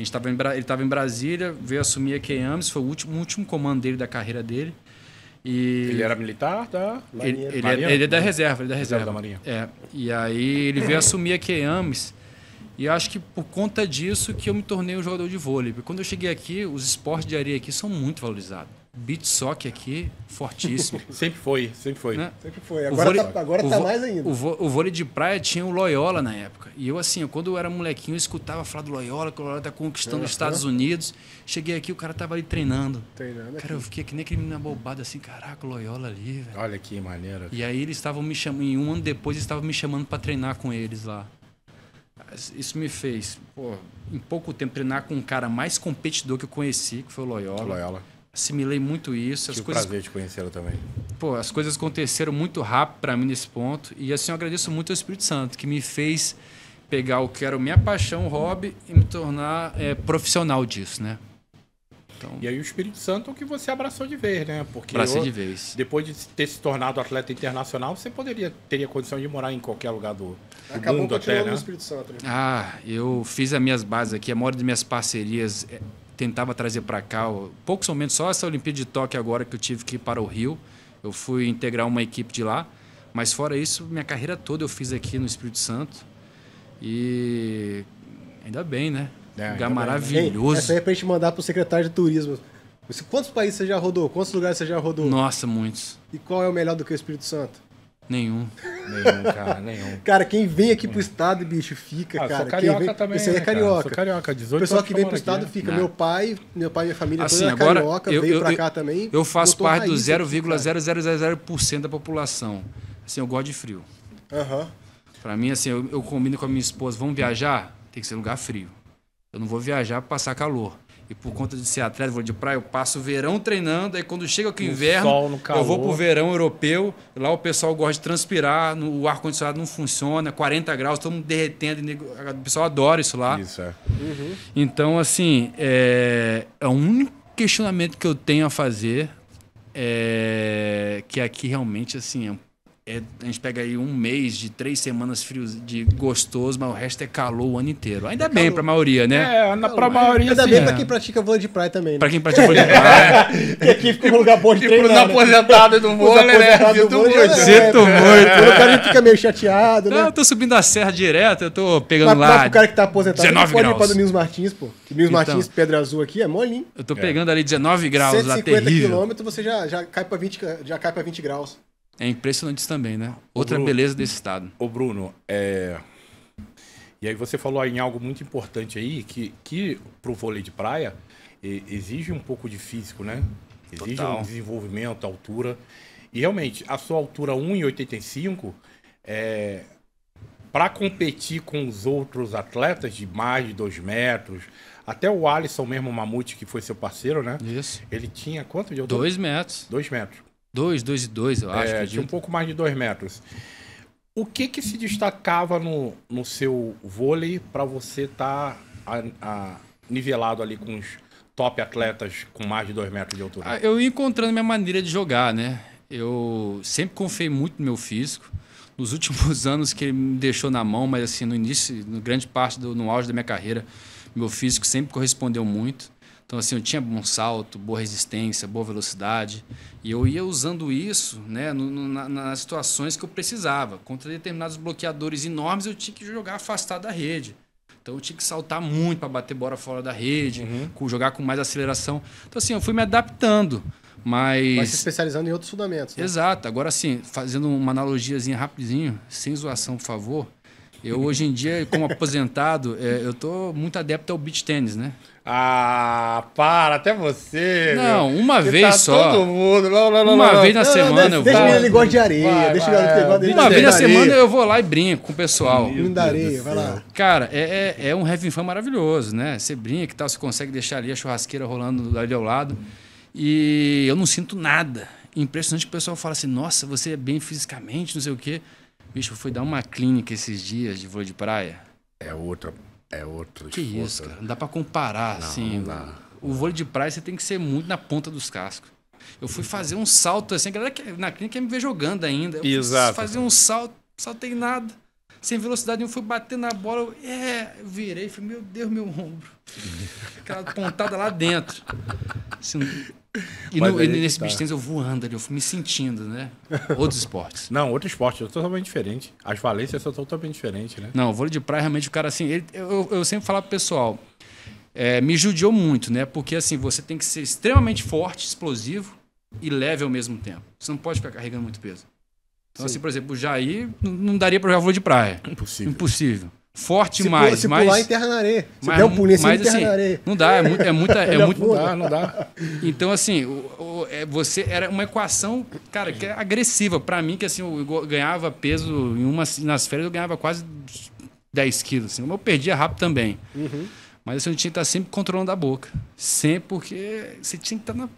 gente tava em, ele estava em Brasília, veio assumir a Keames, foi o último, o último comando dele da carreira dele. E Ele era militar da. ele, ele é, Marinha? ele é da reserva, ele é da Reserva reserva. da Marinha. É. E aí ele veio assumir a Keames. E acho que por conta disso que eu me tornei um jogador de vôlei. Porque quando eu cheguei aqui, os esportes de areia aqui são muito valorizados. Beach soccer aqui, fortíssimo. Sempre foi, sempre foi. né? Sempre foi. Agora vôlei- tá, agora o tá vo- mais ainda. O, vôlei de praia tinha o Loyola na época. E eu, assim, quando eu era molequinho, eu escutava falar do Loyola, que o Loyola tá conquistando os Estados Unidos. Cheguei aqui, o cara tava ali treinando. Treinando aqui. Cara, eu fiquei que nem aquele menino abobado assim, caraca, o Loyola ali, velho. Olha que maneira. E aí eles estavam me chamando, e um ano depois eles estavam me chamando para treinar com eles lá. Isso me fez, pô, em pouco tempo treinar com um cara mais competidor que eu conheci, que foi o Loyola. Loyola. Assimilei muito isso, as Tive o coisas prazer de conhecê-lo também. pô, as coisas aconteceram muito rápido para mim nesse ponto. E assim, eu agradeço muito ao Espírito Santo, que me fez pegar o que era minha paixão, hobby, e me tornar é, profissional disso, né? Então, E aí o Espírito Santo é o que você abraçou de vez, né? Porque eu- de vez. depois de ter se tornado atleta internacional, você poderia teria condição de morar em qualquer lugar do, do Acabou mundo até, né? no Espírito Santo. Né? Ah, eu fiz as minhas bases aqui, a maioria das minhas parcerias é, tentava trazer para cá. ó, Poucos momentos, só essa Olimpíada de Tóquio agora que eu tive que ir para o Rio. Eu fui integrar uma equipe de lá. Mas fora isso, minha carreira toda eu fiz aqui no Espírito Santo. E ainda bem, né? É, Lugar né? Maravilhoso. essa aí é pra gente mandar pro secretário de turismo. Você- Quantos países você já rodou? Quantos lugares você já rodou? Nossa, muitos. E qual é o melhor do que o Espírito Santo? Nenhum. Nenhum, cara, nenhum. Cara, quem vem aqui pro estado, bicho, fica, Ah, cara. sou carioca vem... também. Esse aí é né, cara? carioca. Sou carioca, 18 O pessoal que vem pro estado aqui. fica. Não. Meu pai, meu pai e minha família Assim, toda é agora, carioca, eu- veio eu- pra eu- cá também. Eu faço parte do raiz aqui, cara. 0,000% da população. Assim, eu gosto de frio. Aham. Pra mim, assim, eu, eu combino com a minha esposa, vamos viajar? Tem que ser lugar frio. Eu não vou viajar pra passar calor. E por conta de ser atleta, vou de praia, eu passo o verão treinando, aí quando chega aqui o No inverno, sol, no eu vou pro verão europeu, lá o pessoal gosta de transpirar, no- o ar-condicionado não funciona, 40 graus, todo mundo derretendo, o pessoal adora isso lá. Isso, é. Então, assim, é, é o único questionamento que eu tenho a fazer é que aqui realmente, assim, é- é- a gente pega aí um mês de três semanas frios de gostoso, mas o resto é calor o ano inteiro. Ainda bem calor. pra maioria, né? É, na, pra maioria, Ainda assim, bem é. pra quem pratica vôlei de praia também, né? Pra quem pratica vôlei de praia, Porque aqui fica um lugar bom de Tipo, treinar, né? aposentados do Os vôlei, né? aposentados do Sinto vôlei já- muito. é, Sinto muito. Quando o cara fica meio chateado, Não, né? eu tô subindo a serra direto, eu tô pegando Mas, mas lá. pro cara que tá aposentado, 19 ele pode ir graus. pra Domingos Martins, pô. Domingos Então. Martins, Pedra Azul aqui, é molinho. Eu tô pegando ali 19 graus lá, 150 terrível. quilômetros, você já, já, cai pra 20, já cai pra 20 graus. É impressionante isso também, né? Outra Bruno. beleza desse estado. Ô, Bruno, é... E aí você falou em algo muito importante aí, que, que pro vôlei de praia exige um pouco de físico, né? Exige Total. um desenvolvimento, altura. E realmente, a sua altura 1,85 é... Para competir com os outros atletas de mais de 2 metros, até o Alisson mesmo, o Mamute, que foi seu parceiro, né? Isso. Ele tinha quanto de altura? Dois metros. 2 metros. Dois, dois e dois, eu acho. É, tinha um pouco mais de dois metros. O que que se destacava no, no seu vôlei para você estar nivelado ali com os top atletas com mais de dois metros de altura? Ah, eu ia encontrando minha maneira de jogar, né? Eu sempre confiei muito no meu físico. Nos últimos anos que ele me deixou na mão, mas assim, no início, no grande parte do no auge da minha carreira, meu físico sempre correspondeu muito. Então, assim, eu tinha bom salto, boa resistência, boa velocidade. E eu ia usando isso né, no- no- na- nas situações que eu precisava. Contra determinados bloqueadores enormes, eu tinha que jogar afastado da rede. Então, eu tinha que saltar muito para bater bola fora da rede, com- jogar com mais aceleração. Então, assim, eu fui me adaptando. Mas. Vai se especializando em outros fundamentos. Né? Exato. Agora sim, fazendo uma analogiazinha rapidinho, sem zoação, por favor. Eu hoje em dia, como aposentado, é, eu tô muito adepto ao beach tênis, né? Ah, para, até você. Não, meu. uma Você vez tá só. Todo mundo. Não, não, não, Uma não. vez na Não, não, semana deixa, eu deixa vou. ele, ele gosta de areia, Vai, deixa o vai, gosta de Uma vez na semana eu vou lá e brinco com o pessoal. Menino da areia, vai lá. Cara, é, é, é um heavy fun maravilhoso, né? Você brinca e tal, você consegue deixar ali a churrasqueira rolando ali ao lado. E eu não sinto nada. Impressionante que o pessoal fala assim, nossa, você é bem fisicamente, não sei o quê. Bicho, eu fui dar uma clínica esses dias de voo de praia. É outra. É outro Que isso, cara. Não dá pra comparar, assim. não dá. O vôlei de praia você tem que ser muito na ponta dos cascos. Eu fui fazer um salto assim, a galera que- na clínica quer me ver jogando ainda. Eu Exato. fazer um salto, saltei nada. sem velocidade nenhuma, fui bater na bola, eu, é, eu virei, falei, meu Deus, meu ombro. Aquela pontada lá dentro. Assim, e, no, e nesse tá. beach tennis eu voando ali, eu fui me sentindo, né? Outros esportes. Não, outro esporte, totalmente diferente. As valências são totalmente diferentes, né? Não, o vôlei de praia, realmente, o cara, assim, ele, eu, eu sempre falo pro pessoal, é, me judiou muito, né? Porque, assim, você tem que ser extremamente forte, explosivo e leve ao mesmo tempo. Você não pode ficar carregando muito peso. Então, Sim. assim, por exemplo, o Jair não daria para jogar vôlei de praia. Impossível. Impossível forte se mais. Se mais, pular em terra na areia. Se mas, der um pulinho, mas, assim, na areia. Não dá, é, muito, é muita. É muito, não dá, não dá. Então, assim, o, o, é, você era uma equação, cara, que é agressiva. Para mim, que assim, eu ganhava peso em uma, nas férias, eu ganhava quase 10 quilos. Assim, eu perdia rápido também. Uhum. Mas assim, eu tinha que estar sempre controlando a boca. Sempre porque você tinha que estar na,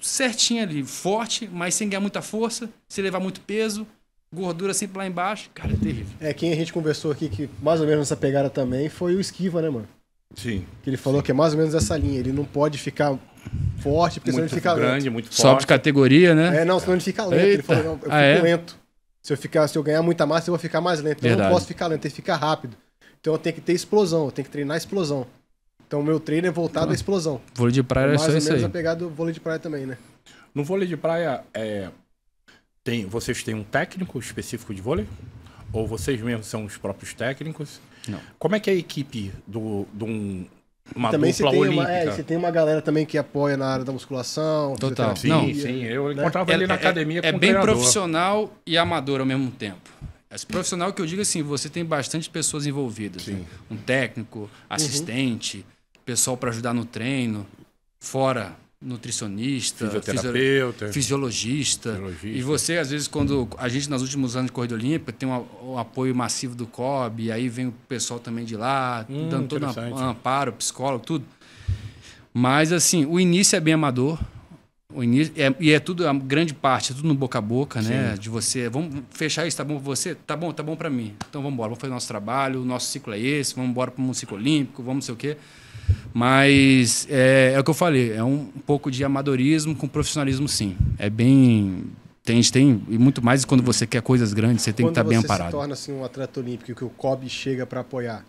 certinho ali, forte, mas sem ganhar muita força, sem levar muito peso gordura sempre lá embaixo. Cara, é terrível. É, quem a gente conversou aqui que mais ou menos nessa pegada também foi o Esquiva, né, mano? Sim. Que ele falou sim. que é mais ou menos essa linha. Ele não pode ficar forte, porque muito senão ele fica grande, lento. muito forte. Sobe de categoria, né? É, não, senão ele fica lento. Eita. Ele falou, não, eu ah, fico é? lento. Se eu, ficar, se eu ganhar muita massa, eu vou ficar mais lento. Então eu não posso ficar lento, tem que ficar rápido. Então eu tenho que ter explosão, eu tenho que treinar explosão. Então o meu treino é voltado à explosão. Vôlei de praia é, é só mais isso ou menos aí. a pegada do vôlei de praia também, né? No vôlei de praia, é, tem, vocês têm um técnico específico de vôlei? Ou vocês mesmos são os próprios técnicos? Não. Como é que é a equipe do, de um, uma também dupla você tem olímpica? Uma, é, você tem uma galera também que apoia na área da musculação. Total. Sim, Não. sim. Eu Né? encontrava ele na academia é com bem um treinador. profissional e amador ao mesmo tempo. Esse profissional que eu digo assim, você tem bastante pessoas envolvidas. Né? Um técnico, assistente, pessoal para ajudar no treino, fora nutricionista, Fisioterapeuta. fisio- fisiologista. Fisiologista. E você, às vezes, quando a gente, nos últimos anos de Corrida Olímpica, tem um, um apoio massivo do COB, e aí vem o pessoal também de lá, Hum, dando todo um amparo, psicólogo, tudo. Mas, assim, o início é bem amador. O início, é, e é tudo, a grande parte, é tudo no boca a boca, né? De você, vamos fechar isso, tá bom pra você? Tá bom, tá bom para mim. Então vamos embora, vamos fazer nosso trabalho, o nosso ciclo é esse, vamos embora para um ciclo olímpico, vamos não sei o quê. Mas é, é o que eu falei, é um, pouco de amadorismo com profissionalismo, sim. É bem. Tem, tem, e muito mais quando você quer coisas grandes, você tem que Quando estar bem você amparado. se torna assim, um atleta olímpico que o COB chega para apoiar,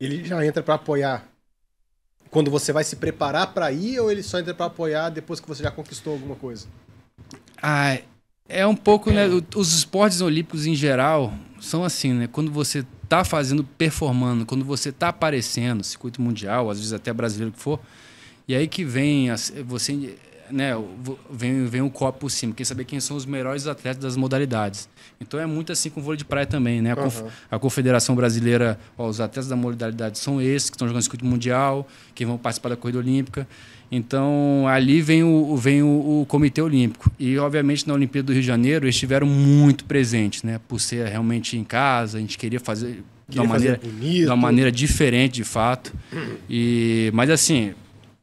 ele já entra para apoiar quando você vai se preparar para ir ou ele só entra para apoiar depois que você já conquistou alguma coisa? Ah, é um pouco, né? Os esportes olímpicos em geral são assim, né? Quando você tá fazendo, performando, quando você tá aparecendo, circuito mundial, às vezes até brasileiro que for, e aí que vem você, né? o- Vem, vem o copo por cima, quer saber quem são os melhores atletas das modalidades. Então é muito assim com o vôlei de praia também, né? A, conf- Aham. a Confederação Brasileira, ó, os atletas da modalidade são esses que estão jogando circuito mundial, que vão participar da corrida olímpica. Então, ali vem o, vem o, o Comitê Olímpico. E, obviamente, na Olimpíada do Rio de Janeiro, eles estiveram muito presentes, né? Por ser realmente em casa, a gente queria fazer de Queria uma fazer maneira, bonito. de uma maneira diferente, de fato. E, mas, assim,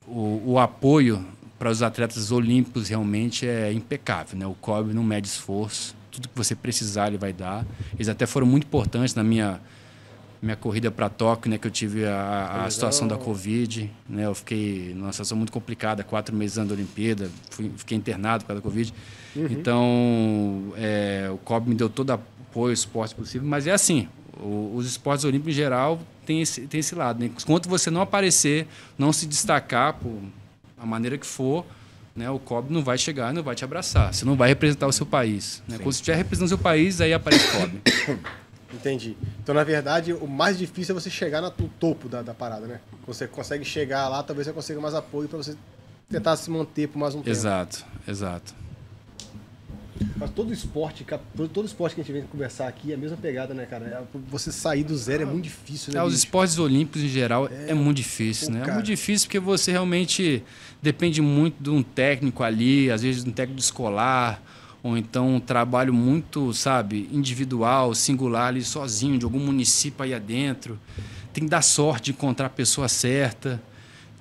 o, o apoio para os atletas olímpicos realmente é impecável, né? O COB não mede esforço. Tudo que você precisar, ele vai dar. Eles até foram muito importantes na minha minha corrida para Tóquio, né, que eu tive a, a situação da Covid, né, eu fiquei numa situação muito complicada, quatro meses antes da Olimpíada, fui, fiquei internado por causa da Covid. Então, é, o COB me deu todo o apoio, o esporte possível, mas é assim, o- os esportes olímpicos em geral tem esse, tem esse lado, né? Enquanto você não aparecer, não se destacar por a maneira que for, né, o COB não vai chegar, não vai te abraçar. Você não vai representar o seu país. Né? Quando você estiver representando o seu país, aí aparece o COB. Entendi. Então, na verdade, o mais difícil é você chegar na- no topo da, da parada, né? Você consegue chegar lá, talvez você consiga mais apoio para você tentar se manter por mais um tempo. exato, exato. Mas todo esporte, todo, esporte que a gente vem conversar aqui é a mesma pegada, né, cara? É, Você sair do zero é muito difícil, né? É, os esportes olímpicos em geral é, muito difícil, pô, né? É cara. muito difícil porque você realmente depende muito de um técnico ali, às vezes de um técnico escolar, ou então um trabalho muito, sabe, individual, singular ali sozinho, de algum município aí adentro. Tem que dar sorte de encontrar a pessoa certa,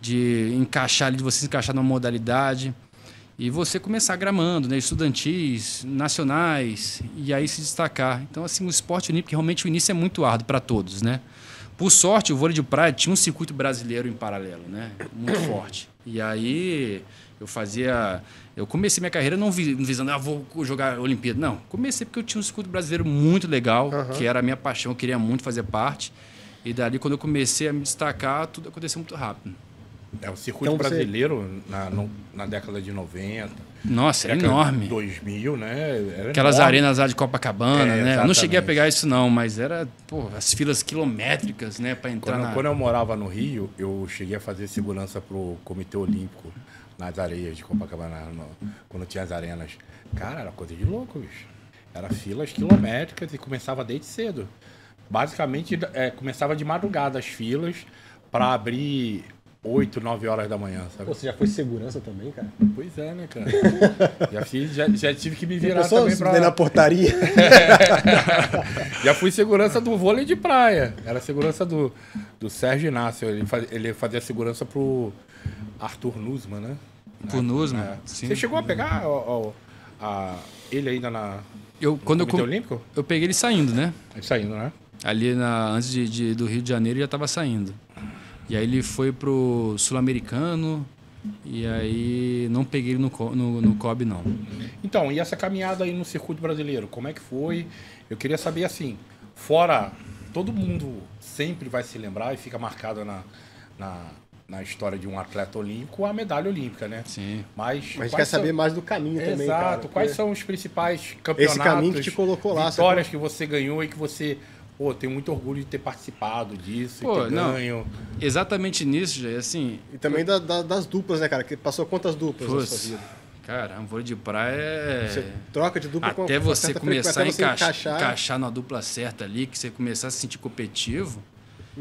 de encaixar ali, de você se encaixar numa modalidade. E você começar gramando, né? Estudantis, nacionais, e aí se destacar. Então, assim, o esporte olímpico, realmente o início é muito árduo para todos, né? Por sorte, o vôlei de praia tinha um circuito brasileiro em paralelo, né? Muito forte. E aí eu fazia. Eu comecei minha carreira não vi- visando, ah, vou jogar Olimpíada. Não, comecei porque eu tinha um circuito brasileiro muito legal, que era a minha paixão, eu queria muito fazer parte. E dali, quando eu comecei a me destacar, tudo aconteceu muito rápido. É o circuito Então você- brasileiro na, no- na década de 90. Nossa, de enorme. 2000, né? Era Aquelas enorme. arenas lá de Copacabana, É, né? Eu não cheguei a pegar isso não, mas era, pô, as filas quilométricas, né, para entrar Quando, na quando eu morava no Rio, eu cheguei a fazer segurança pro Comitê Olímpico nas areias de Copacabana, no- quando tinha as arenas. Cara, era coisa de louco, bicho. Era filas quilométricas e começava desde cedo. Basicamente, é, começava de madrugada as filas para abrir 8, 9 horas da manhã, sabe? Pô, você já foi segurança também, cara? Pois é, né, cara? já, fiz, já, já tive que me virar também pra... na portaria. Já fui segurança do vôlei de praia. Era segurança do, do Sérgio Inácio. Ele, faz, ele fazia segurança pro Arthur Nusman, né? Pro Nusman, É. sim. Você chegou a pegar ó, ó, a- ele ainda na Eu quando eu, com- Olímpico? eu peguei ele saindo, né? Ele saindo, né? Ali na, antes de, de- do Rio de Janeiro ele já estava saindo. E aí ele foi pro Sul-Americano e aí não peguei ele no, no, no COB não. Então, e essa caminhada aí no circuito brasileiro, como é que foi? Eu queria saber assim, fora todo mundo sempre vai se lembrar e fica marcado na, na, na história de um atleta olímpico a medalha olímpica, né? Sim. Mas, Mas a gente quais quer são- saber mais do caminho também, Exato. cara. Quais são os principais campeonatos? caminho que te colocou lá, Vitórias que você ganhou e que você, pô, tem muito orgulho de ter participado disso, Pô, e ter não. ganho. Exatamente nisso, já assim, E também da- da- das duplas, né, cara? Que passou quantas duplas na sua vida? cara, um vôlei de praia é... Você troca de dupla Até com você começar a encaixar, encaixar na dupla certa ali, que você começar a se sentir competitivo,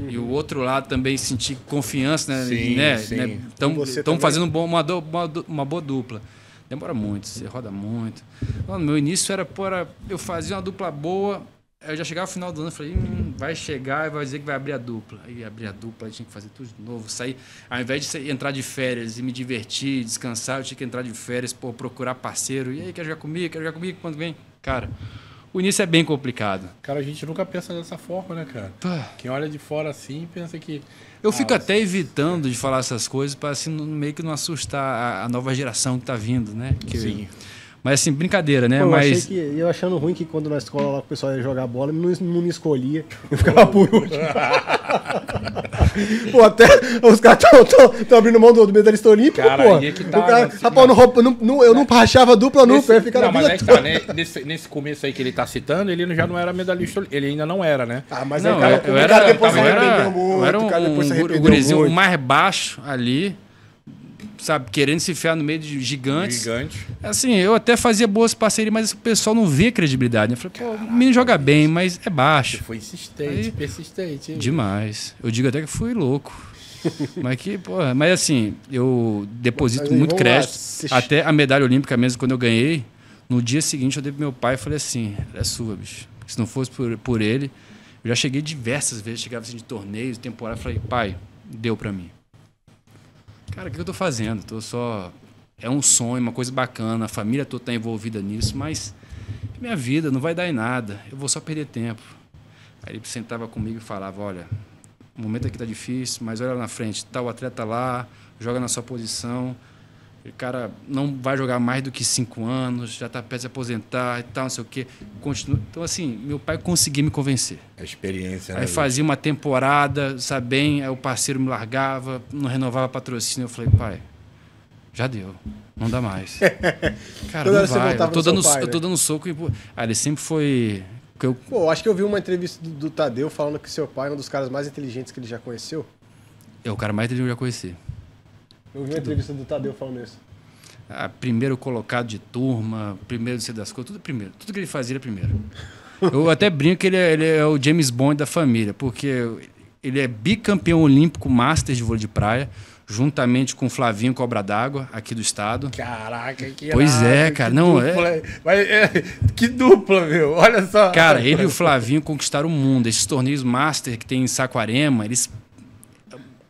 e o outro lado também sentir confiança, né? Uhum. Sim, né? sim. né? Também? fazendo um bom- uma, do- uma, uma boa dupla. Demora muito, você roda muito. No meu início era, pô, era eu fazia uma dupla boa, eu já chegava no final do ano falei, hum, vai chegar e vai dizer que vai abrir a dupla. Aí abrir a dupla, aí tinha que fazer tudo de novo, sair. Ao invés de entrar de férias e me divertir, descansar, eu tinha que entrar de férias, pô, procurar parceiro. E aí, quer jogar comigo? Quer jogar comigo? Quando vem? Cara, o início é bem complicado. Cara, a gente nunca pensa dessa forma, né, cara? Pá. Quem olha de fora assim pensa que. Eu Ah, fico até evitando de falar essas coisas para assim, meio que não assustar a, a nova geração que tá vindo, né? Que- Sim. Mas assim, brincadeira, né? Pô, eu Mas achei que, eu achando ruim que quando na escola lá o pessoal ia jogar bola, não, não me escolhia. Eu ficava por último. pô, até os caras estão abrindo mão do, do medalhista olímpico, Cara, pô. é que tá, o cara, né? rapaz, não, roupa- não- não- eu não rachava dupla nunca, eu ia ficar não, mas aí que tá, né? Nesse, nesse começo aí que ele tá citando, ele já não era medalhista, ele ainda não era, né? Ah, mas não, aí, cara, eu, eu o era, cara depois eu se era, arrependeu eu muito, era um, o cara depois se um arrependeu gurizinho muito. mais baixo ali, sabe, querendo se enfiar no meio de gigantes. Gigante. Assim, eu até fazia boas parcerias, mas o pessoal não vê credibilidade. Eu falei, pô, o menino joga bem, mas é baixo. Foi insistente, Aí- persistente. hein? Demais. Eu digo até que fui louco. mas que, porra, mas assim, eu deposito muito lá, crédito. você- Até a medalha olímpica mesmo, quando eu ganhei, no dia seguinte eu dei pro meu pai e falei assim: é sua, bicho. Se não fosse por, por ele, eu já cheguei diversas vezes, chegava assim de torneios, temporada, falei, pai, deu pra mim. Cara, o que eu tô fazendo? Tô só. É um sonho, uma coisa bacana, a família toda tá envolvida nisso, mas minha vida, não vai dar em nada. Eu vou só perder tempo. Aí ele sentava comigo e falava: Olha, o momento aqui tá difícil, mas olha lá na frente, tá o atleta lá, joga na sua posição. O cara não vai jogar mais do que cinco anos, já tá perto de se aposentar e tal, não sei o quê. Continua. Então, assim, meu pai conseguia me convencer. A experiência, né? Aí fazia uma temporada, sabe bem, aí o parceiro me largava, não renovava patrocínio. Eu falei, pai, já deu, não dá mais. Cara, não vai. Eu tô, dando, pai, eu tô né? dando soco e. Aí ele sempre foi. Eu, Pô, acho que eu vi uma entrevista do, do Tadeu falando que seu pai é um dos caras mais inteligentes que ele já conheceu. é o cara mais inteligente que eu já conheci. Eu vi uma entrevista do Tadeu falando isso. Ah, primeiro colocado de turma, primeiro sei das coisas, tudo primeiro. Tudo que ele fazia era primeiro. Eu até brinco que ele é, ele é o James Bond da família, porque ele é bicampeão olímpico master de vôlei de praia, juntamente com o Flavinho Cobra d'Água, aqui do estado. Caraca, que Pois é, cara, não, é- dupla, Mas, é, Que dupla, meu. Olha só. Cara, ele e o Flavinho conquistaram o mundo. Esses torneios master que tem em Saquarema, eles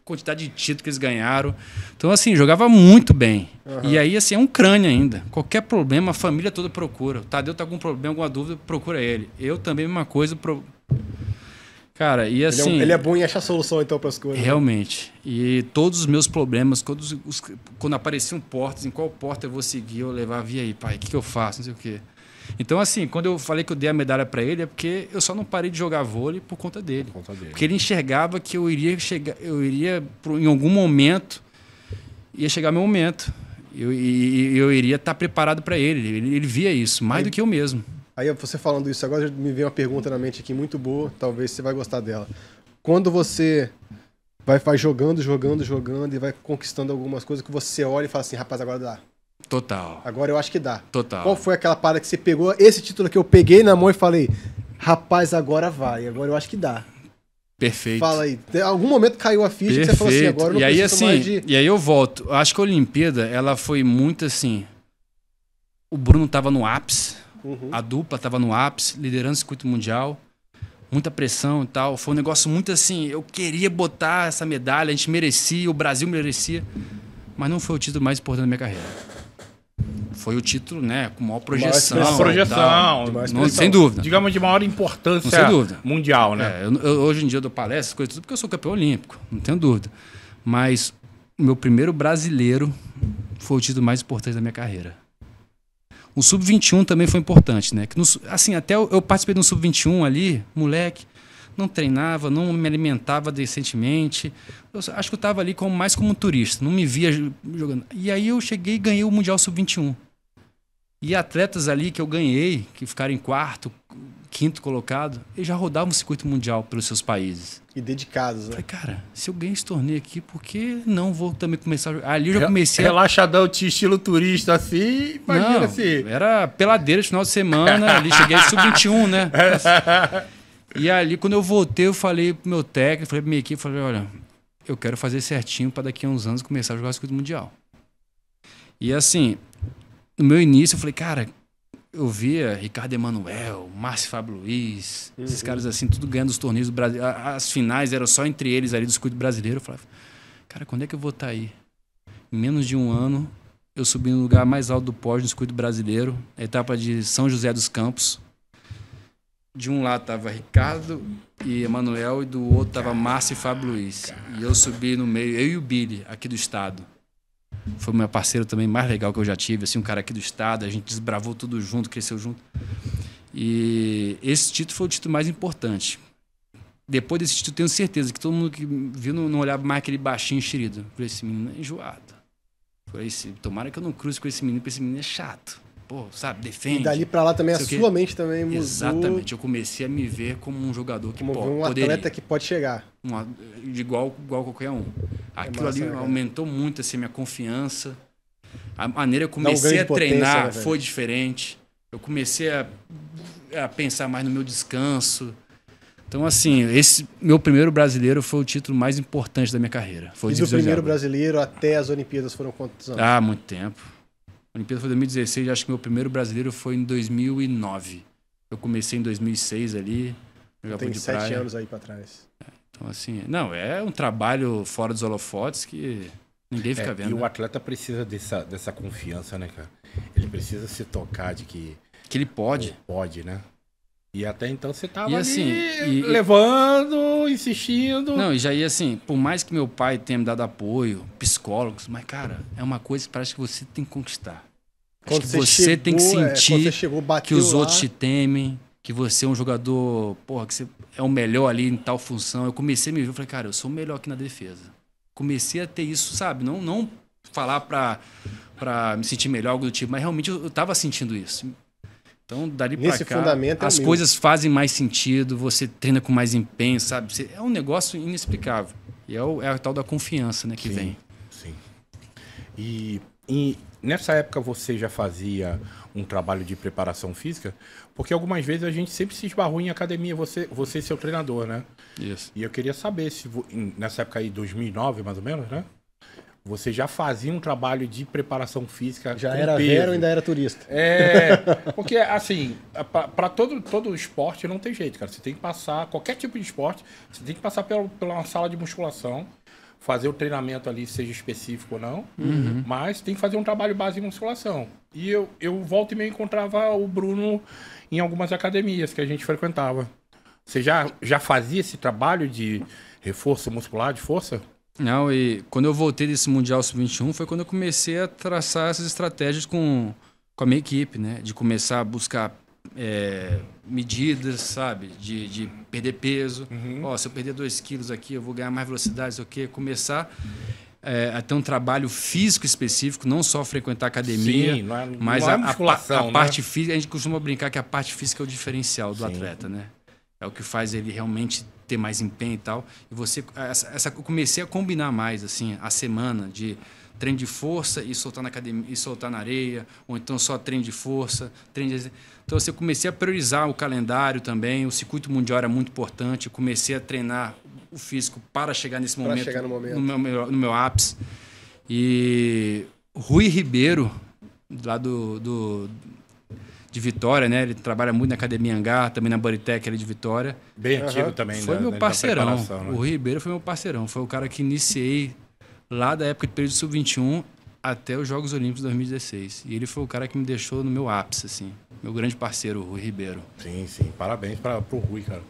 quantidade de títulos que eles ganharam. Então, assim, jogava muito bem. E aí, assim, é um crânio ainda. Qualquer problema, a família toda procura. O Tadeu tá com algum problema, alguma dúvida, procura ele. Eu também, mesma coisa. Pro... Cara, e Ele, é, assim. ele é bom em achar solução, então, para as coisas. né? Realmente. E todos os meus problemas, todos os- quando apareciam portas, em qual porta eu vou seguir, eu levava, e aí, pai, o que, que eu faço? Não sei o quê. Então, assim, quando eu falei que eu dei a medalha para ele, é porque eu só não parei de jogar vôlei por conta dele. Por conta dele. Porque ele enxergava que eu iria chegar, eu iria, em algum momento, ia chegar meu momento. Eu, e, e eu iria estar preparado para ele. ele. Ele via isso, mais do que eu mesmo. Aí você falando isso agora, me veio uma pergunta na mente aqui muito boa, talvez você vai gostar dela. Quando você vai, vai jogando, jogando, jogando e vai conquistando algumas coisas que você olha e fala assim, rapaz, agora dá. Total. Agora eu acho que dá. Total. Qual foi aquela parada que você pegou, esse título que eu peguei na mão e falei, rapaz, agora vai, agora eu acho que dá. Perfeito. Fala aí, tem- algum momento caiu a ficha que você falou assim, Perfeito. agora eu não e aí, assim, mais de... E aí eu volto. Acho que a Olimpíada, ela foi muito assim. O Bruno tava no ápice, Uhum. a dupla tava no ápice, liderando o circuito mundial. Muita pressão e tal. Foi um negócio muito assim. Eu queria botar essa medalha, a gente merecia, o Brasil merecia. Mas não foi o título mais importante da minha carreira. Foi o título, né, com maior projeção. e projeção, tal. demais Não, sem dúvida. Digamos de maior importância Sem dúvida. mundial, né? É, eu- eu- hoje em dia eu dou palestras, coisas tudo, porque eu sou campeão olímpico, não tenho dúvida. Mas o meu primeiro brasileiro foi o título mais importante da minha carreira. O Sub-21 também foi importante, né? Que no assim, até eu, eu participei do Sub-21 ali, moleque, não treinava, não me alimentava decentemente. Eu acho que eu estava ali como, mais como um turista, não me via jo- jogando. E aí eu cheguei e ganhei o Mundial Sub-21. E atletas ali que eu ganhei, que ficaram em quarto, quinto colocado, eles já rodavam o circuito mundial pelos seus países. E dedicados, né? Falei, cara, se eu ganhei esse torneio aqui, por que não vou também começar a jogar? Ali eu já comecei a... Relaxadão, de estilo turista assim, imagina Não, assim. era peladeira de final de semana, ali cheguei sub-21, né? E ali, quando eu voltei, eu falei pro meu técnico, falei pra minha equipe, falei, olha, eu quero fazer certinho para daqui a uns anos começar a jogar o circuito mundial. E assim, no meu início, eu falei, cara, eu via Ricardo Emanuel, Márcio Fábio Luiz, esses caras assim, tudo ganhando os torneios do Brasil. As finais eram só entre eles ali do circuito brasileiro. Eu falava, cara, quando é que eu vou estar aí? Em menos de um ano, eu subi no lugar mais alto do pódio no circuito brasileiro, a etapa de São José dos Campos. De um lado tava Ricardo e Emanuel, e do outro tava Márcio e Fábio Luiz. E eu subi no meio, eu e o Billy, aqui do estado. Foi o meu parceiro também mais legal que eu já tive, assim, um cara aqui do estado, a gente desbravou tudo junto, cresceu junto. E esse título foi o título mais importante. Depois desse título, tenho certeza que todo mundo que viu não, não olhava mais aquele baixinho enxerido. Falei, esse menino é enjoado. Falei, tomara que eu não cruze com esse menino, porque esse menino é chato. Pô, sabe, defende. E dali pra lá também a sua mente também mudou. Exatamente. Eu comecei a me ver como um jogador que Como pô, um poderia. atleta que pode chegar. Um- de igual, igual qualquer um. Aquilo massa, ali né, aumentou muito assim, minha confiança. A maneira que eu um comecei ganho a potência, treinar né, foi diferente. Eu comecei a, a pensar mais no meu descanso. Então, assim, esse meu primeiro brasileiro foi o título mais importante da minha carreira. Foi o E do primeiro brasileiro até as Olimpíadas foram quantos anos? Ah, muito tempo. A Olimpíada foi em 2016, acho que meu primeiro brasileiro foi em 2009. Eu comecei em 2006 ali, Tem sete praia. anos aí pra trás. Então, assim, não, é um trabalho fora dos holofotes que ninguém fica É, vendo. e o né? atleta precisa dessa, dessa confiança, né, cara? Ele precisa se tocar de que Que ele pode. pode, né? E até então você tava E ali assim, e- levando, insistindo. Não, e já ia assim, por mais que meu pai tenha me dado apoio, psicólogos, mas, cara, é uma coisa que parece que você tem que conquistar. Acho Quando que você você, tem que chegou, é, sentir você chegou, que os lá, outros te temem, que você é um jogador, porra, que você é o melhor ali em tal função. Eu comecei a me ver, eu falei, cara, eu sou o melhor aqui na defesa. Comecei a ter isso, sabe? Não, não falar pra, pra me sentir melhor, algo do tipo, mas realmente eu, eu tava sentindo isso. Então, dali Nesse cá, fundamento é as humilde. coisas fazem mais sentido, você treina com mais empenho, sabe? Você- é um negócio inexplicável. E é, o, é a tal da confiança, né, que Sim. vem. Sim. E, e nessa época você já fazia um trabalho de preparação física? Porque algumas vezes a gente sempre se esbarrou em academia, você, você e seu treinador, né? Isso. E eu queria saber se nessa época aí, 2009 mais ou menos, né? Você já fazia um trabalho de preparação física Já era peso. Vero, ainda era turista. É, porque assim, para todo, todo esporte não tem jeito, cara. Você tem que passar, qualquer tipo de esporte, você tem que passar pela, pela uma sala de musculação, fazer o treinamento ali, seja específico ou não, mas tem que fazer um trabalho base em musculação. E eu, eu volto e meio encontrava o Bruno em algumas academias que a gente frequentava. Você já, já fazia esse trabalho de reforço muscular, de força? Não, e quando eu voltei desse Mundial Sub-21 foi quando eu comecei a traçar essas estratégias com, com a minha equipe, né? De começar a buscar é, medidas, sabe? De, de perder peso. Ó, se eu perder 2 quilos aqui, eu vou ganhar mais velocidade, sei o quê. Começar é, a ter um trabalho físico específico, não só frequentar academia, Sim, não é- mas não é a, a, a né? parte física. A gente costuma brincar que a parte física é o diferencial do Sim. atleta, né? É o que faz ele realmente ter mais empenho e tal. E você, essa, essa- eu comecei a combinar mais assim a semana de treino de força e soltar na academia e soltar na areia, ou então só treino de força, treino de... Então assim, eu comecei a priorizar o calendário também. O circuito mundial era muito importante. Eu comecei a treinar o físico para chegar nesse Pra momento, chegar no momento. meu, melhor- no meu ápice. E Rui Ribeiro, lá do, do- de Vitória, né? Ele trabalha muito na Academia Hangar, também na Bodytech ali de Vitória. Bem antigo Aham. também, Foi né, meu parceirão. né? O Rui Ribeiro foi meu parceirão. Foi o cara que iniciei lá da época de período sub-21 até os Jogos Olímpicos de 2016. E ele foi o cara que me deixou no meu ápice, assim. Meu grande parceiro, o Rui Ribeiro. Sim, sim. Parabéns para pro Rui, cara.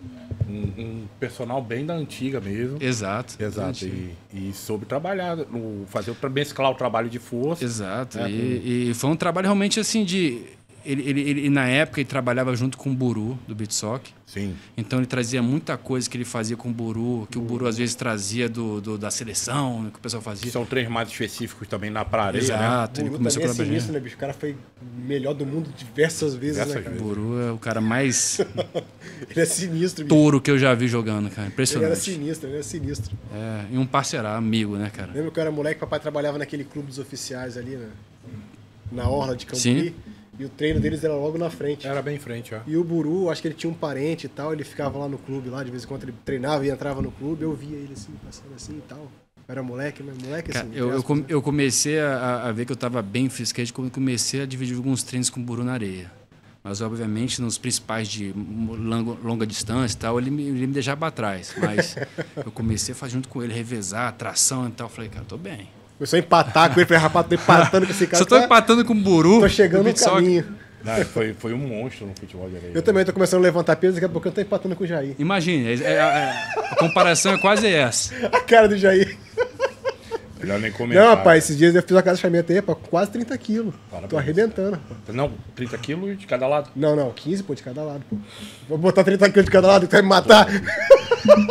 Um, um personal bem da antiga mesmo. Exato. Exato. E, e soube trabalhar, no, fazer o- mesclar o trabalho de força. Exato. É, e, e foi um trabalho realmente assim de. Ele, ele, ele- na época, ele trabalhava junto com o Buru, do Bitsock. Sim. Então ele trazia muita coisa que ele fazia com o Buru, que o Buru às vezes trazia do, do- da seleção, né, que o pessoal fazia. São treinos mais específicos também na praia, né? Exato. Ele começou é com a sinistro, né, bicho? O cara foi melhor do mundo diversas vezes, Diversas né, cara? vezes. O Buru é o cara mais Ele é sinistro, bicho. touro que eu já vi jogando, cara. Ele era Impressionante. sinistro, ele era sinistro. É, e um parceirão, amigo, né, cara? Lembra que eu era moleque, papai trabalhava naquele clube dos oficiais ali, né? Na orla de Camburi. Sim. E o treino deles era logo na frente. Era bem em frente, ó. E o Buru, acho que ele tinha um parente e tal, ele ficava lá no clube, lá de vez em quando ele treinava e entrava no clube, eu via ele assim, passando assim e tal. Eu era moleque, mas moleque Cara, assim. eu, entre eu, né? eu comecei a, a ver que eu tava bem fisicamente quando eu comecei a dividir alguns treinos com o Buru na areia. Mas, obviamente, nos principais de longa, longa distância e tal, ele me, ele me deixava pra trás. Mas eu comecei a fazer junto com ele, revezar, tração e tal. Eu falei, cara, tô bem. Começou a empatar com ele, falei, rapaz, tô empatando com esse cara. Só tô tá- empatando com o Buru. Tô chegando no caminho. Não, foi, foi um monstro no futebol de areia. Eu também tô começando a levantar peso, daqui a pouco eu tô empatando com o Jair. Imagine, é- é- é- a comparação é quase essa. A cara do Jair. Melhor nem comentar. Não, rapaz, esses dias eu fiz uma casa de chamamento aí, com quase 30 quilos. Parabéns. Tô arrebentando. Não, 30 quilos de cada lado. Não, não, 15, pô, de cada lado, pô. Vou botar 30 quilos de cada lado e vai me matar.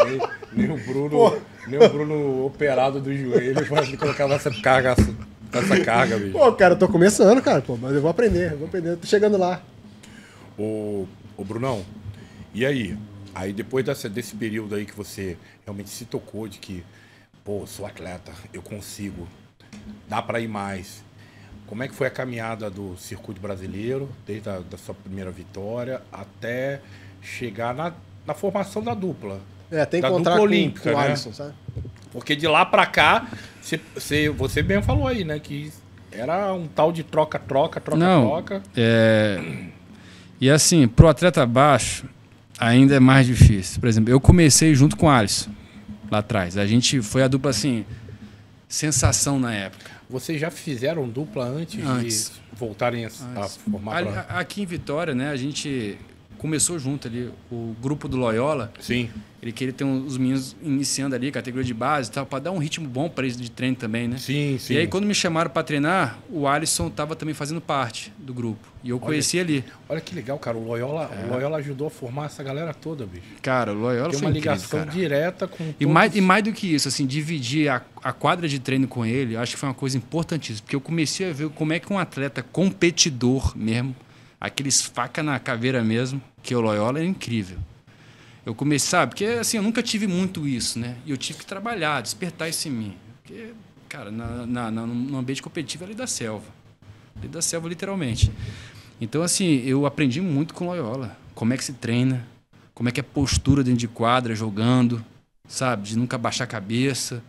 Nem, nem o Bruno, nem o Bruno operado do joelho pode colocar essa carga, essa carga, bicho. Pô, cara, eu tô começando, cara, pô, mas eu vou aprender, eu vou aprender, eu tô chegando lá. Ô, ô Brunão, e aí? Aí depois dessa, desse período aí que você realmente se tocou de que, pô, sou atleta, eu consigo, dá pra ir mais. Como é que foi a caminhada do circuito brasileiro, desde a da sua primeira vitória até chegar na, na formação da dupla? É, tem que Da encontrar com, olímpica, com o né? Alisson, sabe? Porque de lá pra cá, você, você, bem falou aí, né? Que era um tal de troca-troca, troca-troca. É, E assim, pro atleta baixo, ainda é mais difícil. Por exemplo, eu comecei junto com o Alisson, lá atrás. A gente foi a dupla, assim, sensação na época. Vocês já fizeram dupla antes, Antes. de voltarem a, a formar Ali- pra... a- Aqui em Vitória, né, a gente começou junto ali, o grupo do Loyola, Sim, ele queria ter um- os meninos iniciando ali, categoria de base e tal, para dar um ritmo bom para eles de treino também, né? sim, sim. E aí, quando me chamaram para treinar, o Alisson tava também fazendo parte do grupo. E eu conheci ali. Olha que legal, cara. O Loyola, É. o Loyola ajudou a formar essa galera toda, bicho. Cara, o Loyola Tem foi uma incrível, ligação cara. direta com E todos- mais, e mais do que isso, assim, dividir a, a quadra de treino com ele, acho que foi uma coisa importantíssima. Porque eu comecei a ver como é que um atleta competidor mesmo, aqueles faca na caveira mesmo, que o Loyola é incrível. Eu comecei, sabe? Porque assim, eu nunca tive muito isso, né? E eu tive que trabalhar, despertar isso em mim. Porque, cara, na, na, na- no ambiente competitivo é ali da selva. Ali da selva, literalmente. Então, assim, eu aprendi muito com Loyola. Como é que se treina, como é que é a postura dentro de quadra, jogando, sabe? De nunca baixar a cabeça,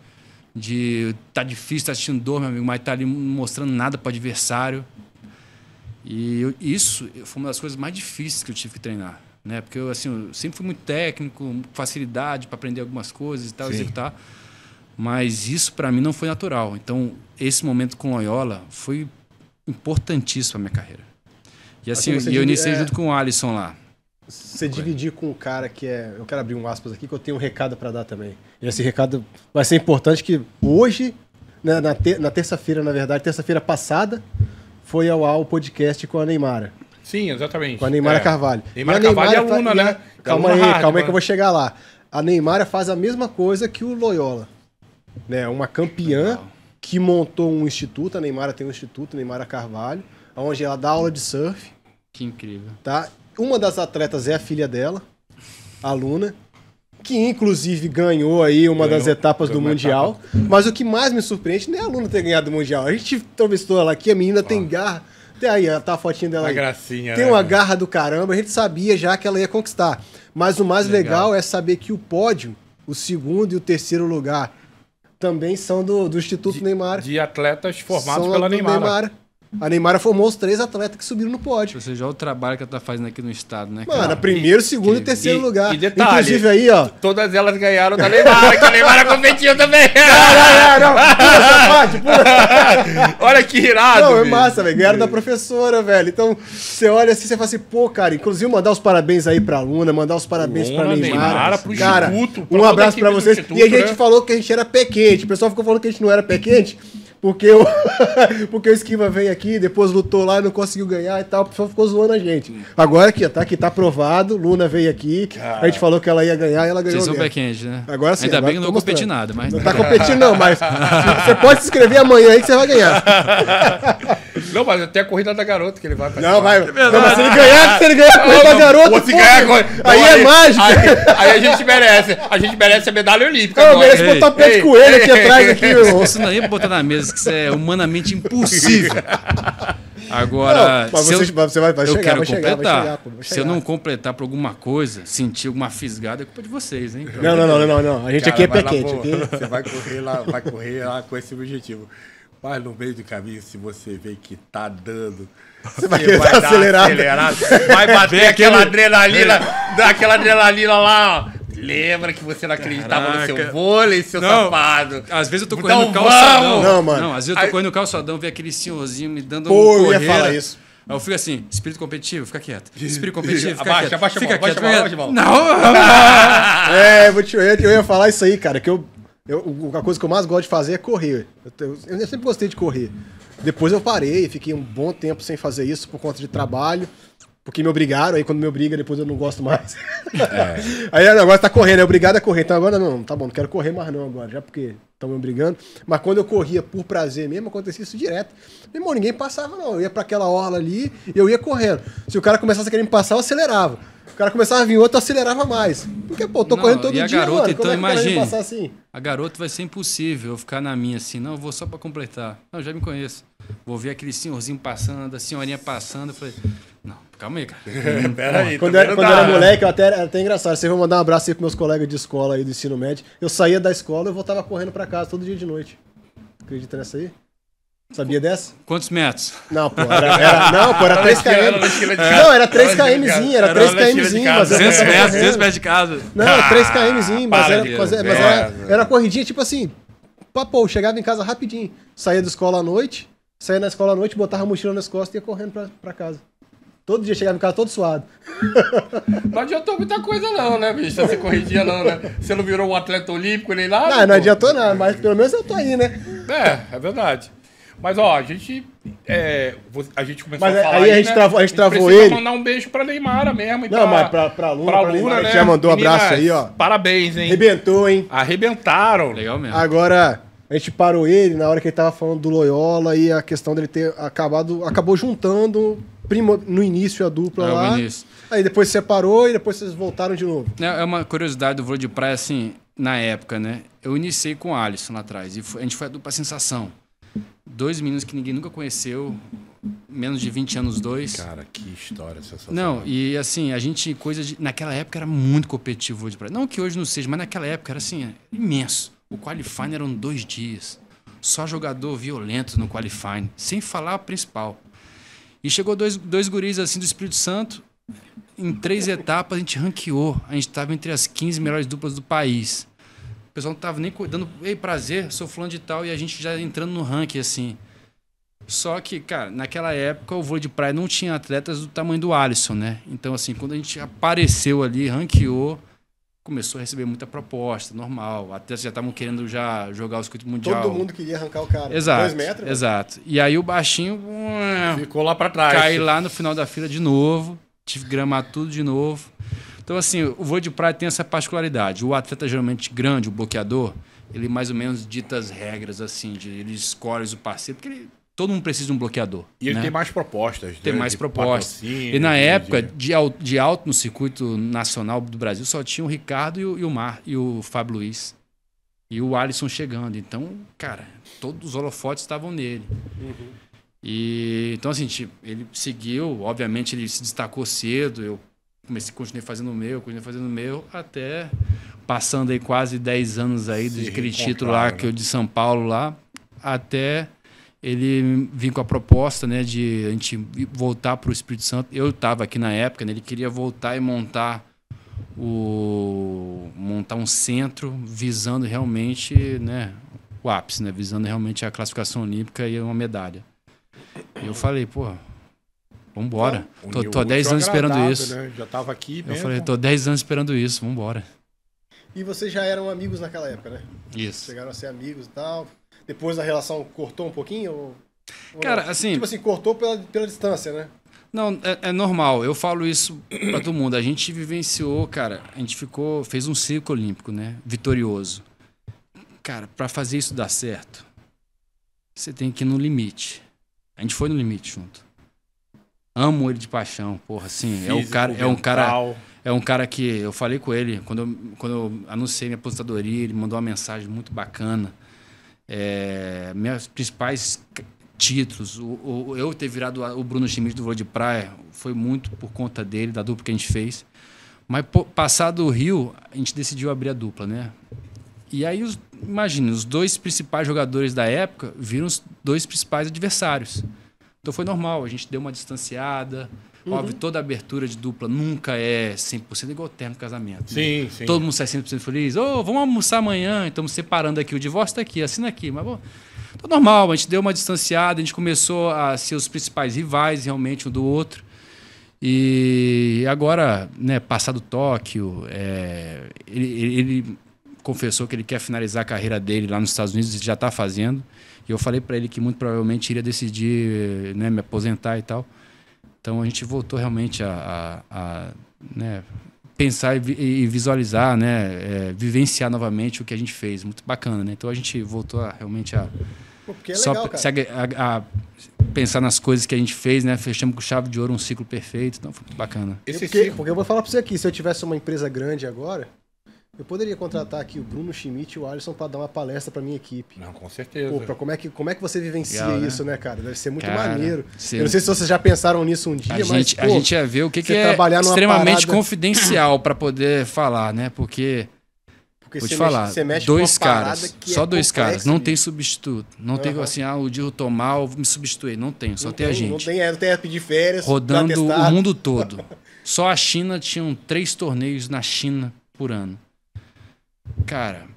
de tá difícil, tá assistindo dor, meu amigo, mas tá ali mostrando nada para o adversário. E eu- isso foi uma das coisas mais difíceis que eu tive que treinar, né? Porque eu assim, eu sempre fui muito técnico, facilidade para aprender algumas coisas e tal, Sim. executar. Mas isso para mim não foi natural. Então, esse momento com Loyola foi importantíssimo para minha carreira. E assim, Assim, eu iniciei é- junto com o Alisson lá. você dividir com um cara que é. Eu quero abrir um aspas aqui, que eu tenho um recado para dar também. E esse recado vai ser importante que hoje, né, na, te, na terça-feira, na verdade, terça-feira passada, foi ao ar o podcast com a Neymara. Sim, exatamente. Com a Neymara É. Carvalho. Neymara E a Carvalho é aluna, a- né? Calma É aluna aí, hard, calma aí que eu vou chegar lá. A Neymara faz a mesma coisa que o Loyola. Né? Uma campeã Legal. que montou um instituto, a Neymara tem um instituto, Neymara Carvalho, onde ela dá aula de surf, Que incrível. tá? Uma das atletas é a filha dela, a Luna, que inclusive ganhou aí uma Ganhou, das etapas do Mundial. Mas o que mais me surpreende não é a Luna ter ganhado o Mundial. A gente entrevistou ela aqui, a menina tem garra. Até aí, tá a fotinha dela Uma aí. gracinha, Tem né, uma velho? garra do caramba, a gente sabia já que ela ia conquistar. Mas o mais legal, Legal. é saber que o pódio, o segundo e o terceiro lugar, também são do, do Instituto Neymar. De atletas formados São pela do Neymar. A Neymar formou os três atletas que subiram no pódio. Ou seja, olha o trabalho que ela tá fazendo aqui no estado, né? Mano, cara? primeiro, segundo e que- terceiro e- lugar. e detalhe, Inclusive aí, ó. Todas elas ganharam da Neymar, que a Neymar competiu também. Ah, não, pula essa parte, pula. Olha que irado. Não, é bicho. massa, velho. Ganharam da professora, velho. Então, você olha assim, você fala assim, pô, cara, inclusive mandar os parabéns aí pra Luna, mandar os parabéns pra Luna, Neymar. Neymar, pro cara, Instituto, pra um abraço pra vocês. E a gente né? falou que a gente era pé quente. O pessoal ficou falando que a gente não era pé quente. Porque o, porque o Esquiva veio aqui, depois lutou lá e não conseguiu ganhar e tal. O pessoal ficou zoando a gente. Agora aqui, ó, tá aqui, tá aprovado. Luna veio aqui. A gente falou que ela ia ganhar e ela ganhou Vocês são mesmo. backend, né? Agora sim. Ainda agora bem que não competi nada, mas. Não tá competindo, não, mas você pode se inscrever amanhã aí que você vai ganhar. Não, mas até a corrida da garota que ele vai Não, vai. É Não, mas se ele ganhar, se ele ganhar a corrida da garota, se ganhar agora. aí Não, é mágica. Aí, aí a gente merece. A gente merece a medalha olímpica. Mereço Ei, botar o pé de ei, coelho aqui ei, atrás, aqui, meu irmão. Isso não ia botar na mesa, que isso é humanamente impossível. Agora, Não, mas se eu, você- você vai- vai eu chegar, quero vai chegar, vai completar. chegar, pô, vai se eu chegar. não completar por alguma coisa, sentir alguma fisgada, é culpa de vocês, hein? Não, não, não, não, não. A gente Cara, aqui é pé vai lá, quente. pô, Aqui. Você vai correr lá, vai correr lá com esse objetivo. Mas no meio do caminho, se você vê que tá dando. Você vai acelerado. acelerado, Vai bater aquela adrenalina, aquela adrenalina lá, ó. Lembra que você não acreditava no seu Caraca. vôlei, seu Não. safado. Às vezes eu tô Então correndo no vamos! calçadão. Não, mano. Não, às vezes eu tô Aí- correndo no calçadão, vê aquele senhorzinho me dando Pô, um eu ia correira. falar isso. Aí eu fico assim, espírito competitivo, fica quieto. Espírito competitivo, fica Abaixa, quieto. abaixa a fica abaixa quieto, abaixa a mão. quieto. Não! É, eu, vou te- eu ia, eu ia falar isso aí, cara, que eu, eu. A coisa que eu mais gosto de fazer é correr. Eu, eu sempre gostei de correr. Depois eu parei, fiquei um bom tempo sem fazer isso por conta de trabalho. Porque me obrigaram, aí quando me obriga, depois eu não gosto mais. aí agora tá correndo, é obrigado a correr. Então agora não, tá bom, não quero correr mais não agora, já porque estão me obrigando. Mas quando eu corria por prazer mesmo, acontecia isso direto. Meu irmão, ninguém passava não. Eu ia pra aquela orla ali e eu ia correndo. Se o cara começasse a querer me passar, eu acelerava. O cara começava a vir outro, eu acelerava mais. Porque, pô, eu tô Não, correndo todo e a dia, garota, mano. então, Como é vai imagine. passar assim? A garota vai ser impossível eu ficar na minha assim, não, eu vou só pra completar. Não, já me conheço. Vou ver aquele senhorzinho passando, a senhorinha passando. Eu falei, não, calma aí, cara. Pera aí, Quando, também era, quando dá, era né? moleque, eu até, era até engraçado. Vocês vão mandar um abraço aí pros meus colegas de escola aí do ensino médio. Eu saía da escola e voltava correndo pra casa todo dia de noite. Acredita nessa aí? Sabia dessa? Quantos metros? Não, pô, era, era- não, pô, era Era 3 na esquina, era na km. Não, era 3 Era na esquina de kmzinho, era Era 3 na esquina de kmzinho, casa. mas era 200 tava metros, correndo. 200 metros de casa. Não, era 3 Ah, kmzinho, mas era, mas era, era uma corridinha tipo assim. Eu chegava em casa rapidinho. Saía da escola à noite, saía da escola à noite, botava a mochila nas costas e ia correndo pra, pra casa. Todo dia chegava em casa todo suado. Não adiantou muita coisa, não, né, bicho? Essa corridinha, não, né? Você não virou um atleta olímpico nem nada. Não, não adiantou nada, mas pelo menos eu tô aí, né? É, é verdade. Mas, ó, a gente. é, a gente começou Mas a falar. aí a gente travou- a gente travou precisa ele. mandar um beijo pra Neymara mesmo. E Não, mas pra- pra Luna, pra Neymara, que já mandou um abraço aí, ó. Parabéns, hein? Arrebentou, hein? Arrebentaram. Legal mesmo. Agora, a gente parou ele na hora que ele tava falando do Loyola e a questão dele ter acabado. Acabou juntando primo, no início a dupla É, o lá. início. Aí depois separou e depois vocês voltaram de novo. É uma curiosidade do vôlei de praia, assim, na época, né? Eu iniciei com o Alisson lá atrás. E a gente foi a dupla sensação. Dois meninos que ninguém nunca conheceu, menos de 20 anos, dois. Cara, que história sensacional. Não, e assim, a gente, coisa de. Naquela época era muito competitivo praia. Não que hoje não seja, mas naquela época era assim, imenso. O qualifying eram dois dias. Só jogador violento no qualifying, sem falar o principal. E chegou dois, dois guris assim do Espírito Santo. Em três etapas a gente ranqueou. A gente estava entre as 15 melhores duplas do país. O pessoal não tava nem cu- dando, ei, prazer, sou fulano de tal, e a gente já entrando no ranking assim. Só que, cara, naquela época o vôlei de praia não tinha atletas do tamanho do Alisson, né? Então, assim, quando a gente apareceu ali, ranqueou, começou a receber muita proposta, normal. Atletas já estavam querendo já jogar o circuito mundial. Todo mundo queria arrancar o cara. Exato. Dois metros. né? Exato. E aí o baixinho Ficou lá pra trás. caí lá no final da fila de novo, tive que gramar tudo de novo. Então, assim, o vôlei de praia tem essa particularidade. O atleta geralmente grande, o bloqueador, ele mais ou menos dita as regras, assim, de, ele escolhe o parceiro, porque ele- todo mundo precisa de um bloqueador. E ele né? tem mais propostas. Tem né, mais de propostas. E na de- época, de- de, al- de alto no circuito nacional do Brasil, só tinha o Ricardo e o, e o Mar e o Fábio Luiz. E o Alisson chegando. Então, cara, todos os holofotes estavam nele. E então, assim, tipo, ele seguiu, obviamente ele se destacou cedo. Eu comecei, continuei fazendo o meu, continuei fazendo o meu, até passando aí quase 10 anos aí, desde aquele título lá reencontraram, que eu né? de São Paulo lá, até ele vir com a proposta, né, de a gente voltar para o Espírito Santo. Eu estava aqui na época, né, ele queria voltar e montar o montar um centro visando realmente, né, o ápice, né, visando realmente a classificação olímpica e uma medalha. E eu falei, pô, vambora. Tô, Uniu tô há o 10 útil ao anos esperando isso. né? Já tava aqui Eu mesmo. falei, tô 10 anos esperando isso, vambora. E vocês já eram amigos naquela época, né? Isso. Chegaram a ser amigos e tal. Depois a relação cortou um pouquinho? Ou... ou Cara, não? assim- Tipo assim, cortou pela, pela distância, né? Não, é, é normal. Eu falo isso pra todo mundo. A gente vivenciou, cara. A gente ficou, fez um ciclo olímpico, né? Vitorioso. Cara, pra fazer isso dar certo, você tem que ir no limite. A gente foi no limite junto. Amo ele de paixão, porra, assim. é o cara, é um cara, mental. é um cara que eu falei com ele quando eu, quando eu anunciei minha aposentadoria, ele mandou uma mensagem muito bacana. É, meus principais títulos, o, o- eu ter virado o Bruno Schmidt do vôlei de praia foi muito por conta dele, da dupla que a gente fez. Mas pô, passado o Rio, a gente decidiu abrir a dupla, né? E aí, os, imagine, os dois principais jogadores da época viram os dois principais adversários. Então foi normal, a gente deu uma distanciada. Óbvio, toda abertura de dupla nunca é 100% igual terno no casamento. né? Sim, sim. Todo mundo sai 100% feliz. Ô, vamos almoçar amanhã. Estamos separando aqui. O divórcio está aqui, assina aqui. Mas, bom, tá normal. A gente deu uma distanciada. A gente começou a ser os principais rivais, realmente, um do outro. E agora, né, passado Tóquio, é, ele, ele- ele confessou que ele quer finalizar a carreira dele lá nos Estados Unidos, ele já está fazendo. E eu falei para ele que muito provavelmente iria decidir né, me aposentar e tal. Então a gente voltou realmente a, a- a, né, pensar e e visualizar, né, é, vivenciar novamente o que a gente fez. Muito bacana, né? Então a gente voltou a, realmente a, é só legal, a- a pensar nas coisas que a gente fez, né? Fechamos com chave de ouro um ciclo perfeito. Então foi muito bacana. Esse porque, ciclo- porque eu vou falar pra você aqui, se eu tivesse uma empresa grande agora, eu poderia contratar aqui o Bruno Schmidt e o Alisson pra dar uma palestra pra minha equipe. Não, com certeza. Pô, pra como, é que, como é que você vivencia Legal, né? isso, né, cara? Deve ser muito Cara, maneiro. você- Eu não sei se vocês já pensaram nisso um dia, A mas. gente, pô, a gente ia ver o que, que é extremamente parada- confidencial para poder falar, né? Porque, porque vou te falar, mexe, mexe dois caras, só é dois caras, não bicho. tem substituto. Não tem Aham. assim, ah, o dia eu tô mal, vou me substituir. Não tem, só Não tem, a gente. Não tem, é, não tem a pedir férias, rodando o mundo todo. Só a China tinham três torneios na China por ano. Cara,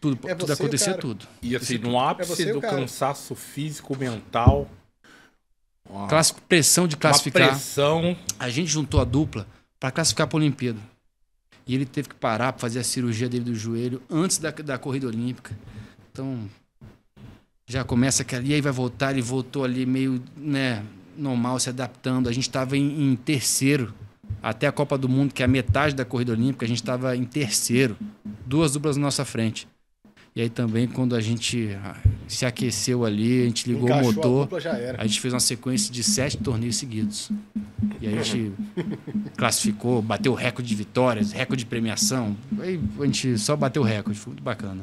tudo, É tudo cara. tudo. E assim, no ápice é do cansaço físico, mental. uma- pressão de uma classificar. pressão. A gente juntou a dupla para classificar para a Olimpíada. E ele teve que parar para fazer a cirurgia dele do joelho antes da, da corrida olímpica. Então, já começa aquela. E aí vai voltar, ele voltou ali meio, né, normal, se adaptando. A gente estava em, em terceiro até a Copa do Mundo, que é a metade da corrida olímpica, a gente estava em terceiro. Duas duplas na nossa frente. E aí também, quando a gente ah, se aqueceu ali, a gente ligou Encaixou o a motor. era. A gente fez uma sequência de sete torneios seguidos. E aí a gente classificou, bateu recorde de vitórias, recorde de premiação. Aí a gente só bateu recorde, foi muito bacana.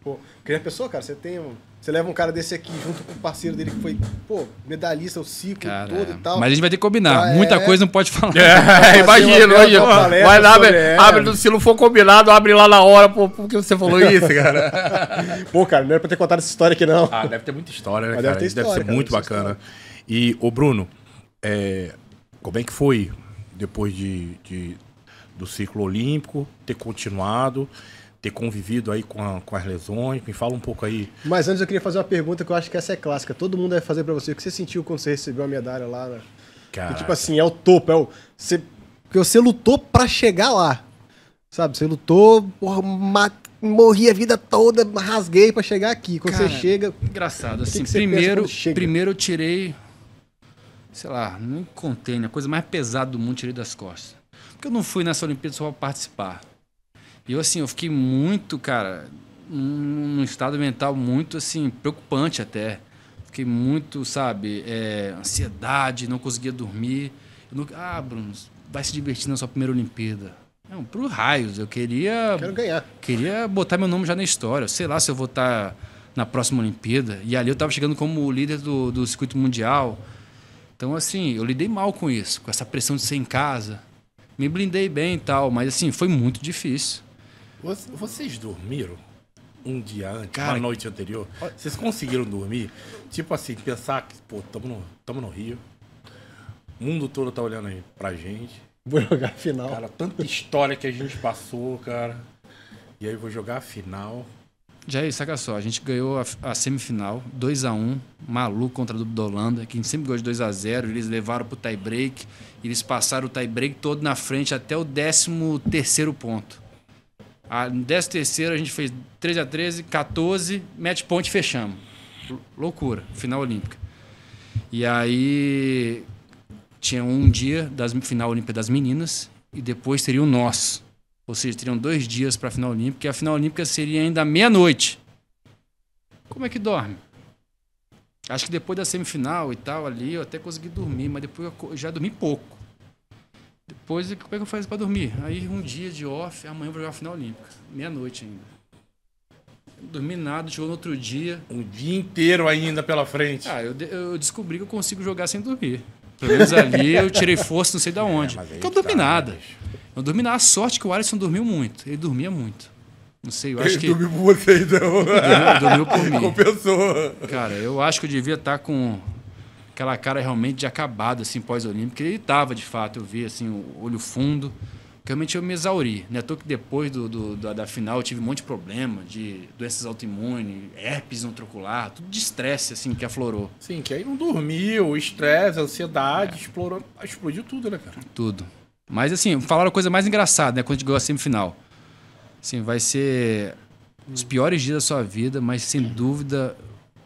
Pô, que nem a pessoa, cara, você tem um. Você leva um cara desse aqui junto com o parceiro dele que foi, pô, medalhista o ciclo Cara, todo e tal. mas a gente vai ter que combinar. Ah, é? Muita coisa não pode falar. É, imagina, imagina. Vai lá, abre, abre, se não for combinado, abre lá na hora, pô, porque você falou isso, cara. Pô, cara, não era pra ter contado essa história aqui, não. Ah, deve ter muita história, né, Mas cara? deve ter deve história, ser cara, muito deve bacana. E, ô Bruno, é, como é que foi depois de, de- do ciclo olímpico ter continuado? Ter convivido aí com, a- com as lesões. Me fala um pouco aí. Mas antes eu queria fazer uma pergunta que eu acho que essa é clássica. Todo mundo deve fazer pra você. O que você sentiu quando você recebeu a medalha lá? Né? Tipo assim, é o topo, é o. Você, porque você lutou pra chegar lá. Sabe? Você lutou, porra, ma- morri a vida toda, rasguei pra chegar aqui. Quando Cara, você chega. Engraçado, assim, que primeiro, primeiro eu tirei, sei lá, nem contei, né? A coisa mais pesada do mundo tirei das costas. Porque eu não fui nessa Olimpíada só pra participar. E eu, assim, eu fiquei muito, cara, num, estado mental muito, assim, preocupante até. Fiquei muito, sabe, é, ansiedade, não conseguia dormir. Não- ah, Bruno, vai se divertir na sua primeira Olimpíada. Não, pro raios, eu queria Quero ganhar. Queria botar meu nome já na história. Sei lá se eu vou estar na próxima Olimpíada. E ali eu estava chegando como líder do, do circuito mundial. Então, assim, eu lidei mal com isso, com essa pressão de ser em casa. Me blindei bem e tal, mas, assim, foi muito difícil. Voc- Vocês dormiram um dia antes, Cara, uma noite anterior? Vocês conseguiram dormir? Tipo assim, pensar que, pô, tamo no, tamo no Rio. O mundo todo tá olhando aí pra gente. Vou jogar a final. Cara, tanta história que a gente passou, cara. E aí eu vou jogar a final. Jair, saca só, a gente ganhou a, a semifinal, 2 a 1 maluco contra a dupla da Holanda, que a gente sempre ganhou de 2 a 0 eles levaram pro tie break, eles passaram o tie break todo na frente até o 13 terceiro ponto. A, no 13 terceiro a gente fez 13 a 13 14, match point fechamos. Lou- Loucura, final olímpica. E aí tinha um dia das final olímpica das meninas e depois seria o nosso. Ou seja, teriam dois dias para a final olímpica e a final olímpica seria ainda meia-noite. Como é que dorme? Acho que depois da semifinal e tal ali eu até consegui dormir, mas depois eu já dormi pouco. Depois, como é que eu faço para dormir? Aí um dia de off, amanhã eu vou jogar a final olímpica. Meia-noite ainda. Não dormi nada, chegou no outro dia. Um dia inteiro ainda pela frente. Ah, eu, eu descobri que eu consigo jogar sem dormir. Pelo menos ali eu tirei força, não sei de onde. mas aí Porque eu dormi tá, nada. bicho? Eu dormi nada. A sorte que o Alisson dormiu muito. Ele dormia muito. Não sei, eu acho Ele que. dormiu por você, então. Dormiu, dormiu por mim. Compensou. Cara, eu acho que eu devia estar com aquela cara realmente de acabado, assim, pós-olímpico. Ele tava, de fato, eu vi, assim, o olho fundo. Realmente eu me exauri. Né? Tô que depois do, do- da, da final eu tive um monte de problema, de doenças autoimunes, herpes intraocular, tudo de estresse, assim, que aflorou. Sim, que aí não dormiu, estresse, ansiedade, explorou, explodiu tudo, né, cara? Tudo. Mas, assim, falaram a coisa mais engraçada, né? Quando a gente ganhou a semifinal. Assim, vai ser os piores dias da sua vida, mas sem dúvida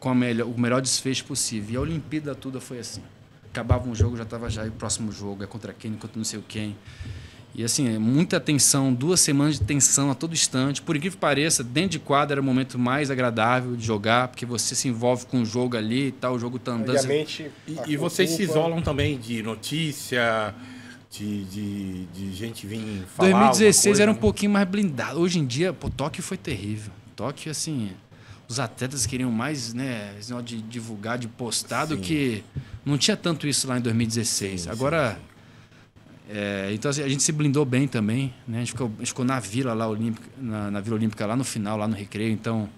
com a melhor, o melhor desfecho possível. E a Olimpíada toda foi assim. Acabava um jogo, já estava já aí o próximo jogo, é contra quem, contra não sei o quem. E assim, é muita tensão, duas semanas de tensão a todo instante. Por incrível que pareça, dentro de quadra era o momento mais agradável de jogar, porque você se envolve com o jogo ali e tal, o jogo tá andando. Obviamente. E, e vocês se isolam também de notícia, de, de, de gente vir falar. alguma 2016 coisa, era um né? pouquinho mais blindado. Hoje em dia, pô, Tóquio foi terrível. Tóquio, assim, os atletas queriam mais, né, de divulgar, de postar, do Sim. que. Não tinha tanto isso lá em 2016. Sim, Agora. é, então assim, a gente se blindou bem também, né? A gente ficou, a gente ficou na vila lá olímpica, na, na Vila Olímpica lá no final, lá no recreio. Então,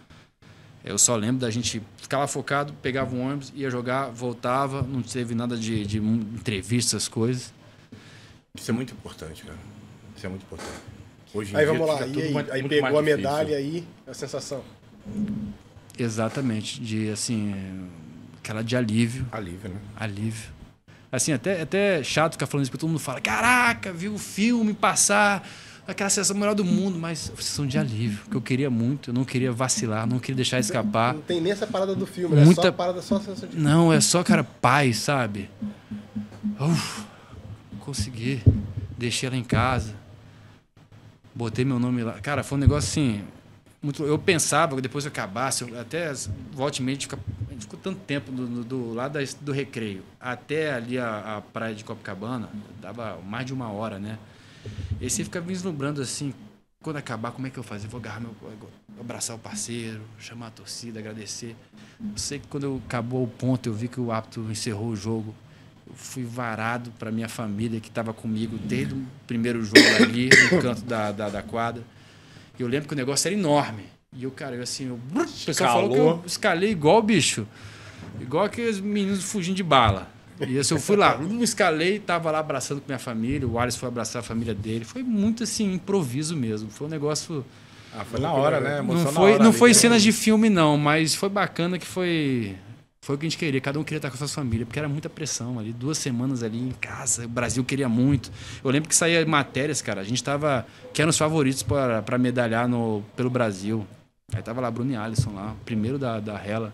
eu só lembro da gente ficar lá focado, pegava um ônibus, ia jogar, voltava, não teve nada de, de entrevistas, coisas. Isso é muito importante, cara. Isso é muito importante. Hoje em Aí dia vamos lá. E aí, muito- aí muito pegou a medalha aí, a sensação. Exatamente, de assim, aquela de alívio, Alívio, né? alívio. Assim, até, até chato ficar falando isso, porque todo mundo fala, caraca, viu o filme passar, aquela sensação melhor do mundo, mas sensação de alívio, que eu queria muito, eu não queria vacilar, não queria deixar escapar. Não tem nem essa parada do filme, né? Muita- Só a parada, só a sensação de... Não, é só, cara, paz, sabe? Uf, consegui. Deixei ela em casa. Botei meu nome lá. Cara, foi um negócio assim. Muito, eu pensava que depois que acabasse, eu até volte e meia, ficou tanto tempo do, do, da- do recreio até ali a, a praia de Copacabana, dava mais de uma hora, né? E você fica vislumbrando assim, quando acabar, como é que eu fazer? Vou agarrar meu. abraçar o parceiro, chamar a torcida, agradecer. Eu sei que quando eu- acabou o ponto, eu vi que o árbitro encerrou o jogo. Eu fui varado para minha família que estava comigo desde o primeiro jogo ali, no canto da, da, da quadra. E eu lembro que o negócio era enorme. E eu, cara, eu assim, eu, o pessoal falou que eu escalei igual bicho. Igual aqueles meninos fugindo de bala. E assim, eu fui lá, escalei, tava lá abraçando com minha família, o Alisson foi abraçar a família dele. Foi muito assim, improviso mesmo. Foi um negócio Ah, foi na hora, né? Não Emoção foi, hora não ali. foi cenas de filme, não, mas foi bacana que foi. Foi o que a gente queria. Cada um queria estar com a sua família, porque era muita pressão ali. Duas semanas ali em casa, o Brasil queria muito. Eu lembro que saía matérias, cara. A gente tava. Que eram os favoritos para para medalhar no, pelo Brasil. Aí tava lá Bruno e Alisson lá, primeiro da, da Rela.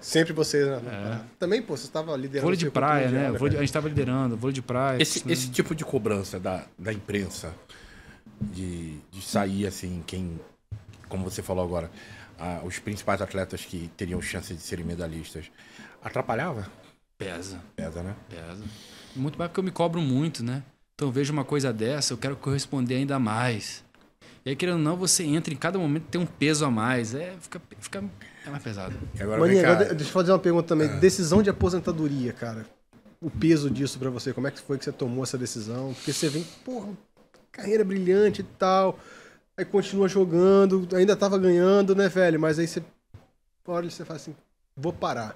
Sempre vocês, né? Também, pô, você estava liderando. Vôlei de praia, mundial, né? Vôlei a gente tava liderando, vôlei de praia. Esse, esse tipo de cobrança da, da imprensa, de, de sair assim, quem, como você falou agora, ah, os principais atletas que teriam chance de serem medalhistas, atrapalhava? Pesa. Pesa, né? Pesa. Muito mais porque eu me cobro muito, né? Então eu vejo uma coisa dessa, eu quero corresponder ainda mais. E aí, querendo ou não, você entra em cada momento tem um peso a mais. É, fica, fica é mais pesado. Agora vem cá, agora deixa eu fazer uma pergunta também. Decisão de aposentadoria, cara. O peso disso pra você, como é que foi que você tomou essa decisão? Porque você vem, porra, carreira brilhante e tal. Aí continua jogando, ainda tava ganhando, né, velho? Mas aí você olha você fala assim, vou parar.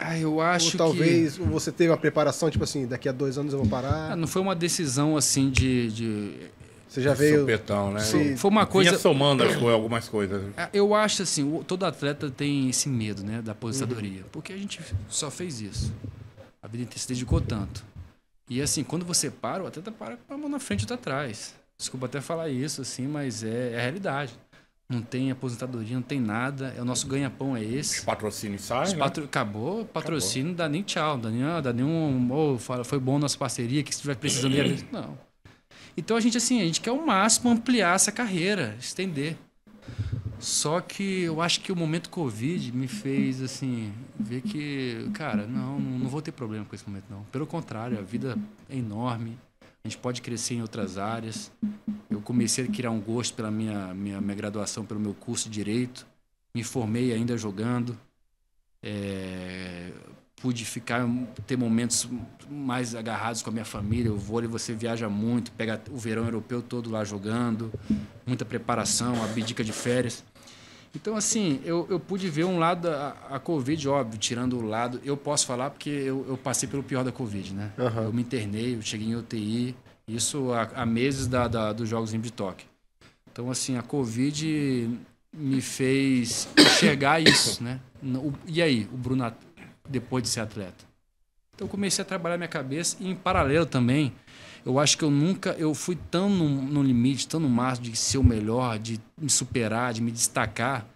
Ah, eu acho Ou talvez você teve uma preparação, tipo assim, daqui a dois anos eu vou que. parar. Ah, não foi uma decisão assim de. de... Você já veio. supetão, né? Sim. Foi uma coisa. Vinha somando as co- algumas coisas. Ah, Eu acho assim, todo atleta tem esse medo, né, da aposentadoria, porque a gente só fez isso. A vida inteira se dedicou tanto. E assim, quando você para, o atleta para com a mão na frente e outra atrás. Desculpa até falar isso, assim, mas é, é a realidade. Não tem aposentadoria, não tem nada. É o nosso ganha-pão é esse. Patrocínio sai, Os né? patro- Acabou, patrocínio, não dá nem tchau, não dá, nem, ah, dá nem um. "Ô, fala, foi bom nossa parceria, que estiver precisando. de- Não. Então a gente, assim, a gente quer ao máximo ampliar essa carreira, estender. Só que eu acho que o momento Covid me fez, assim, ver que, cara, não, não vou ter problema com esse momento, não. Pelo contrário, a vida é enorme, a gente pode crescer em outras áreas. Eu comecei a criar um gosto pela minha, minha, minha graduação, pelo meu curso de Direito. Me formei ainda jogando. É, pude ficar, ter momentos mais agarrados com a minha família. O vôlei você viaja muito, pega o verão europeu todo lá jogando, muita preparação, abdica de férias. Então, assim, eu, eu pude ver um lado, a, a Covid, óbvio, tirando o lado. Eu posso falar porque eu, eu passei pelo pior da Covid, né? Aham. Eu me internei, eu cheguei em UTI, isso há, há meses da, da- dos Jogos em Tóquio. Então, assim, a Covid me fez enxergar isso, né? O- E aí, o Bruno, depois de ser atleta? Então, eu comecei a trabalhar minha cabeça e, em paralelo também, eu acho que eu nunca, eu fui tão no, no limite, tão no máximo de ser o melhor, de me superar, de me destacar,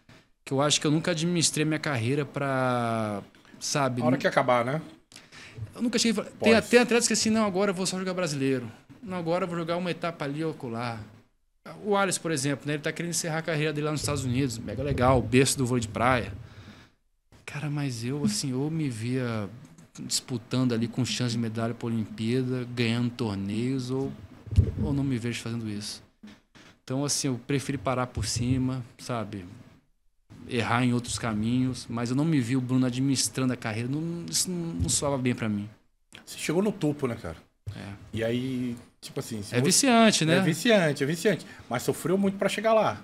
que eu acho que eu nunca administrei minha carreira para, sabe? A hora que acabar, né? Eu nunca cheguei a falar. Tem, Pode. tem atletas que assim, não, agora eu vou só jogar brasileiro. Não, agora eu vou jogar uma etapa ali ou ocular. O Alisson, por exemplo, né, ele tá querendo encerrar a carreira dele lá nos Estados Unidos. Mega legal, o berço do vôlei de praia. Cara, mas eu, assim, eu me via disputando ali com chance de medalha para Olimpíada, ganhando torneios, ou, ou não me vejo fazendo isso. Então, assim, eu preferi parar por cima, sabe? Errar em outros caminhos, mas eu não me vi o Bruno administrando a carreira. Não, isso não, não soava bem para mim. Você chegou no topo, né, cara? É. E aí, tipo assim... É viciante, né? É viciante, é viciante. Mas sofreu muito pra chegar lá.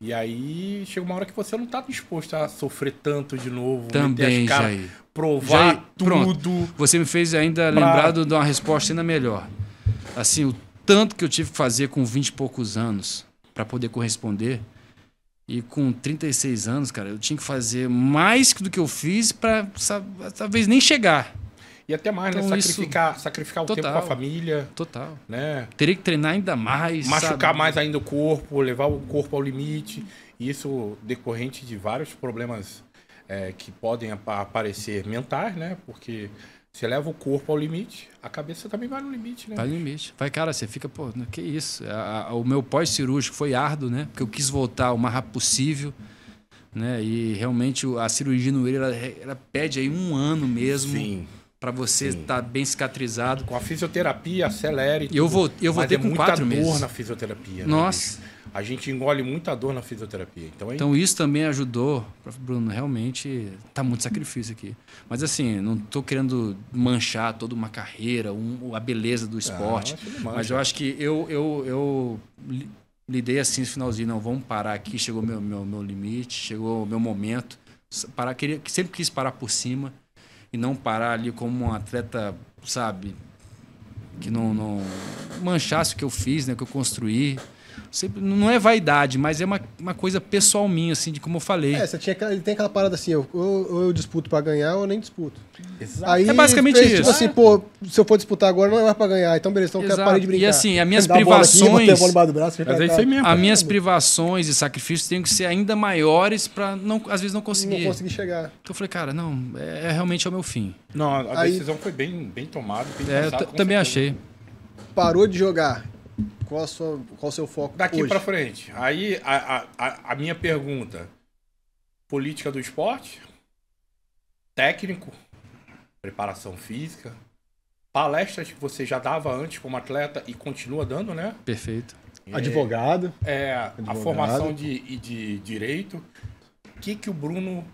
E aí chega uma hora que você não tá disposto a sofrer tanto de novo. Também, Jair. Provar Jair, pronto. tudo. Você me fez ainda lembrar do- de uma resposta ainda melhor. Assim, o tanto que eu tive que fazer com 20 e poucos anos para poder corresponder. E com 36 anos, cara, eu tinha que fazer mais do que eu fiz para talvez nem chegar. E até mais, Então, né? Sacrificar, sacrificar o tempo Total. com a família, Total. né? Teria que treinar ainda mais. Machucar sabe? mais ainda o corpo, levar o corpo ao limite. E isso decorrente de vários problemas é, que podem apa- aparecer mentais, né? Porque você leva o corpo ao limite, a cabeça também vai no limite, né? Vai no limite. Vai, cara, você fica, pô, que isso? A- a- o meu pós-cirúrgico foi árduo, né? Porque eu quis voltar o mais rápido possível, né? E realmente a cirurgia no joelho, ela, ela pede aí um ano mesmo Sim. para você estar bem cicatrizado. Com a fisioterapia, acelere. E eu vou- eu Mas voltei é com muita quatro dor meses. na fisioterapia. né, Nossa. A gente engole muita dor na fisioterapia. Então, é Então isso também ajudou, Bruno, realmente tá muito sacrifício aqui. Mas assim, não tô querendo manchar toda uma carreira, um- a beleza do esporte. mancha. mas eu acho que eu, eu, eu li- lidei assim no finalzinho, não, vamos parar aqui, chegou meu, meu, meu limite, chegou o meu momento. Parar, queria, sempre quis parar por cima e não parar ali como um atleta, sabe, que não, não manchasse o que eu fiz, né, o que eu construí. Sempre, não é vaidade, mas é uma, uma coisa pessoal minha, assim, de como eu falei. É, você tinha, aquela- ele tem aquela parada assim, eu, ou ou eu disputo pra ganhar ou eu nem disputo. Exato. Aí É basicamente fez, isso. Tipo assim, pô, se eu for disputar agora não é mais pra ganhar, então beleza, então eu quero parar de brincar. E assim, as minhas aqui, privações- braço, Mas é isso aí mesmo. As minhas privações e sacrifícios têm que ser ainda maiores para não, às vezes não Não conseguir. consegui chegar. Então eu falei, cara, não, é, é realmente é o meu fim. Não, a Aí- decisão foi bem, bem tomada. Bem É, eu também certeza. achei. Parou de jogar. Qual, a sua, qual o seu foco Daqui pra frente. Aí a, a, a, a minha pergunta: política do esporte, técnico, preparação física, palestras que você já dava antes como atleta e continua dando, né? Perfeito. Advogado. É, a Advogado. formação de, de direito. O que, que o Bruno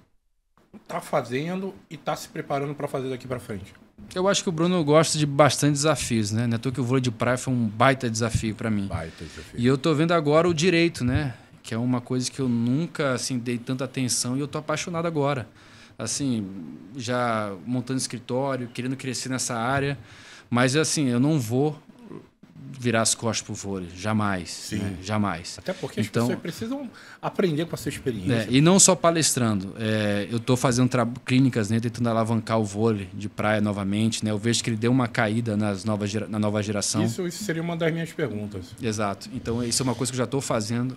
tá fazendo e tá se preparando para fazer daqui para frente? Eu acho que o Bruno gosta de bastante desafios, né? Não é que o vôlei de praia foi um baita desafio para mim. Baita desafio. E eu tô vendo agora o direito, né? Que é uma coisa que eu nunca assim dei tanta atenção e eu tô apaixonado agora. Assim, já montando escritório, querendo crescer nessa área, mas assim, eu não vou virar as costas pro vôlei, jamais, né? jamais. Até porque as Então- pessoas precisam aprender com a sua experiência. É, e não só palestrando. É, eu estou fazendo clínicas, né, tentando alavancar o vôlei de praia novamente. Né? Eu vejo que ele deu uma caída nas novas na nova geração. Isso, isso seria uma das minhas perguntas. Exato. Então, isso é uma coisa que eu já estou fazendo.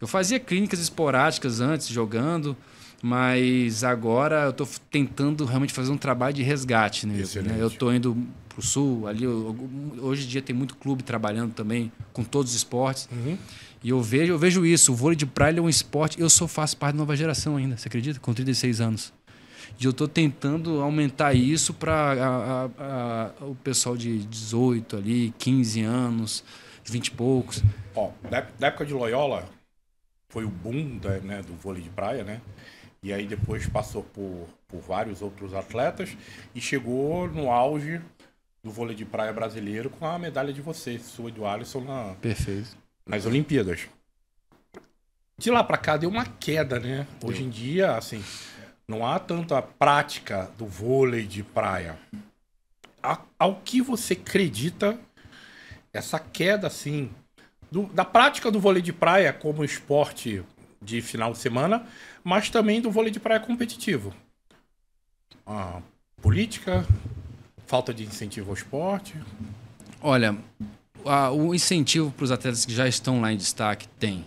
Eu fazia clínicas esporádicas antes, jogando, mas agora eu estou tentando realmente fazer um trabalho de resgate. Né? Excelente. Eu estou indo para o sul, ali. eu- hoje em dia tem muito clube trabalhando também com todos os esportes. E eu vejo, eu vejo isso. O vôlei de praia é um esporte. Eu sou faço parte da nova geração ainda, você acredita? Com 36 anos. E eu estou tentando aumentar isso para o pessoal de 18 ali, 15 anos, 20 e poucos. Ó, da, da época de Loyola, foi o boom da- né, do vôlei de praia, né? E aí depois passou por, por vários outros atletas e chegou no auge do vôlei de praia brasileiro com a medalha de você, sua e do Alisson, na, Perfeito. nas Olimpíadas. De lá pra cá deu uma queda, né? Hoje em dia, assim, não há tanta prática do vôlei de praia. A- ao que você acredita essa queda, assim, do- da prática do vôlei de praia como esporte de final de semana, mas também do vôlei de praia competitivo? A política, falta de incentivo ao esporte. Olha, a- o incentivo para os atletas que já estão lá em destaque tem.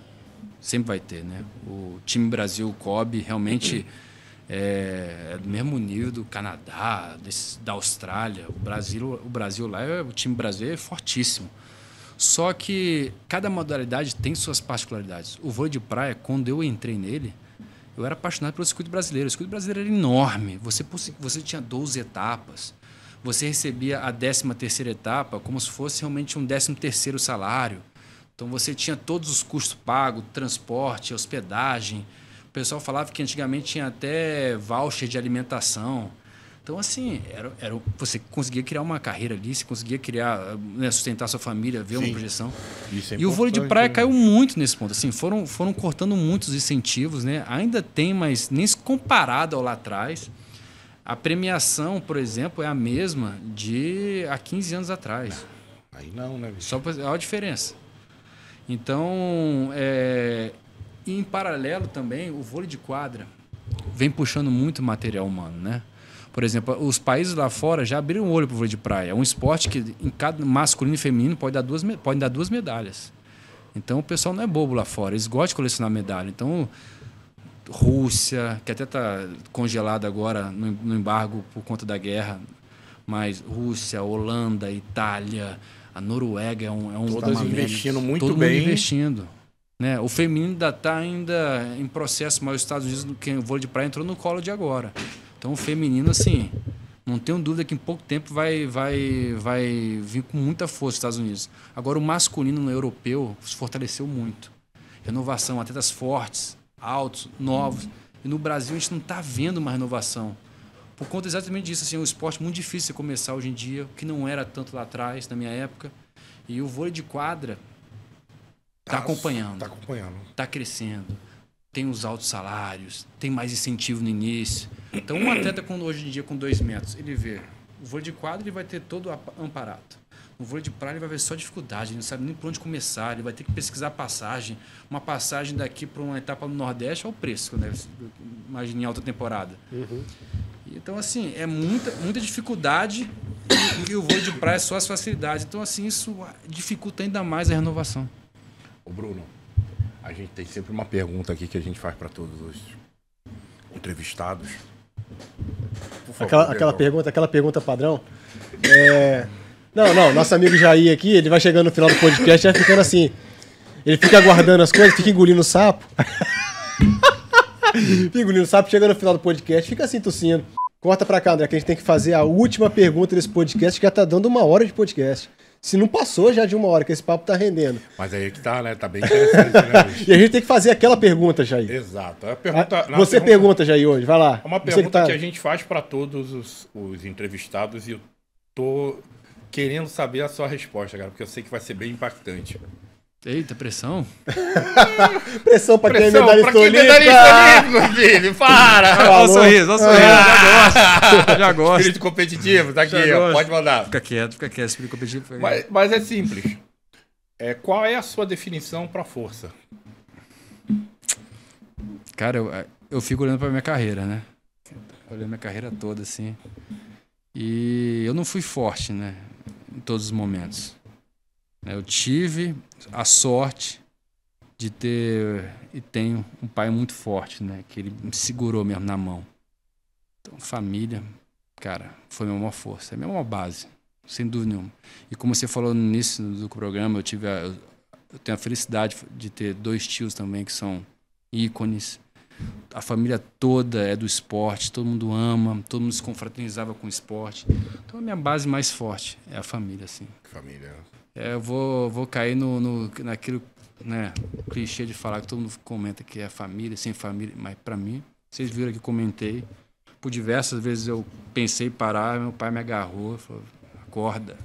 Sempre vai ter, né? O time Brasil, o COB, realmente é, é do mesmo nível do Canadá, desse- da Austrália. O Brasil, o Brasil lá, é- o time brasileiro é fortíssimo. Só que cada modalidade tem suas particularidades. O vôlei de praia, quando eu entrei nele, eu era apaixonado pelo circuito brasileiro. O circuito brasileiro era enorme. Você, você tinha 12 etapas. Você recebia a 13 terceira etapa como se fosse realmente um 13 terceiro salário. Então você tinha todos os custos pagos, transporte, hospedagem. O pessoal falava que antigamente tinha até voucher de alimentação. Então, assim, era, era, você conseguia criar uma carreira ali, você conseguia criar, né, sustentar sua família, ver uma Sim. projeção. Isso é E o vôlei de praia né? caiu muito nesse ponto. Assim, foram, foram cortando muitos incentivos, né? Ainda tem, mas nem se comparado ao lá atrás. A premiação, por exemplo, é a mesma de há 15 anos atrás. Aí não, né, bicho? Só pra, olha a diferença. Então, é, e em paralelo também, o vôlei de quadra vem puxando muito material humano, né? Por exemplo, os países lá fora já abriram o olho para o vôlei de praia. É um esporte que em cada masculino e feminino pode dar duas, me- pode dar duas medalhas. Então o pessoal não é bobo lá fora, eles gostam de colecionar medalha. Então, Rússia, que até está congelada agora no, no embargo por conta da guerra, mas Rússia, Holanda, Itália, a Noruega é um, é um Todas investindo muito Todo bem. mundo investindo. Né? O feminino ainda está ainda em processo, mas os Estados Unidos, que o vôlei de praia entrou no colo de agora. Então o feminino, assim, não tenho dúvida que em pouco tempo vai, vai, vai vir com muita força os Estados Unidos. Agora o masculino no europeu se fortaleceu muito. Renovação, atletas fortes, altos, novos. E no Brasil a gente não está vendo uma renovação. Por conta exatamente disso, assim, é um esporte muito difícil de começar hoje em dia, que não era tanto lá atrás, na minha época. E o vôlei de quadra está acompanhando Tá acompanhando. está crescendo, tem os altos salários, tem mais incentivo no início. Então, um atleta com, hoje em dia com dois metros, ele vê o vôlei de quadro, ele vai ter todo amparado. No vôlei de praia ele vai ver só dificuldade, ele não sabe nem por onde começar, ele vai ter que pesquisar passagem. Uma passagem daqui para uma etapa no Nordeste é o preço, né? imagina em alta temporada. Uhum. Então, assim, é muita, muita dificuldade e, e o vôlei de praia é só as facilidades. Então, assim, isso dificulta ainda mais a renovação. Ô Bruno, a gente tem sempre uma pergunta aqui que a gente faz para todos os entrevistados. Favor, aquela, aquela pergunta, aquela pergunta padrão. É... Não, não, nosso amigo Jair aqui, ele vai chegando no final do podcast e vai ficando assim. Ele fica aguardando as coisas, fica engolindo o sapo. fica engolindo o sapo, chega no final do podcast, fica assim tossindo. Corta pra cá, André, que a gente tem que fazer a última pergunta desse podcast, que já tá dando uma hora de podcast. Se não passou já de uma hora, que esse papo tá rendendo. Mas aí que tá, né? Tá bem interessante, né? e a gente tem que fazer aquela pergunta, Jair. Exato. A pergunta, ah, você pergunta, pergunta, Jair, hoje. Vai lá. É uma pergunta que, tá... que, a gente faz para todos os, os entrevistados e eu tô querendo saber a sua resposta, cara, porque eu sei que vai ser bem impactante. Eita, pressão? pressão pra quem é medalhista olímpico. medalhista olímpico, filho. Para! Olha o sorriso, olha o sorriso. Ah. Já gosto. Já gosto. Espírito competitivo, tá aqui, ó, pode mandar. Fica quieto, fica quieto. Espírito competitivo. Mas, mas é simples. É, qual é a sua definição pra força? Cara, eu, eu fico olhando pra minha carreira, né? Olhando minha carreira toda, assim. E eu não fui forte, né? Em todos os momentos. Eu tive a sorte de ter e tenho um pai muito forte, né? Que ele me segurou mesmo na mão. Então, família, cara, foi a minha maior força, é a minha maior base, sem dúvida nenhuma. E como você falou no início do programa, eu tive a, eu tenho a felicidade de ter dois tios também que são ícones. A família toda é do esporte, todo mundo ama, todo mundo se confraternizava com o esporte. Então a minha base mais forte é a família, assim. Família é, eu vou, vou cair no, no, naquilo, né, clichê de falar que todo mundo comenta que é família, sem família, mas para mim, vocês viram que comentei, por diversas vezes eu pensei em parar, meu pai me agarrou, falou, acorda,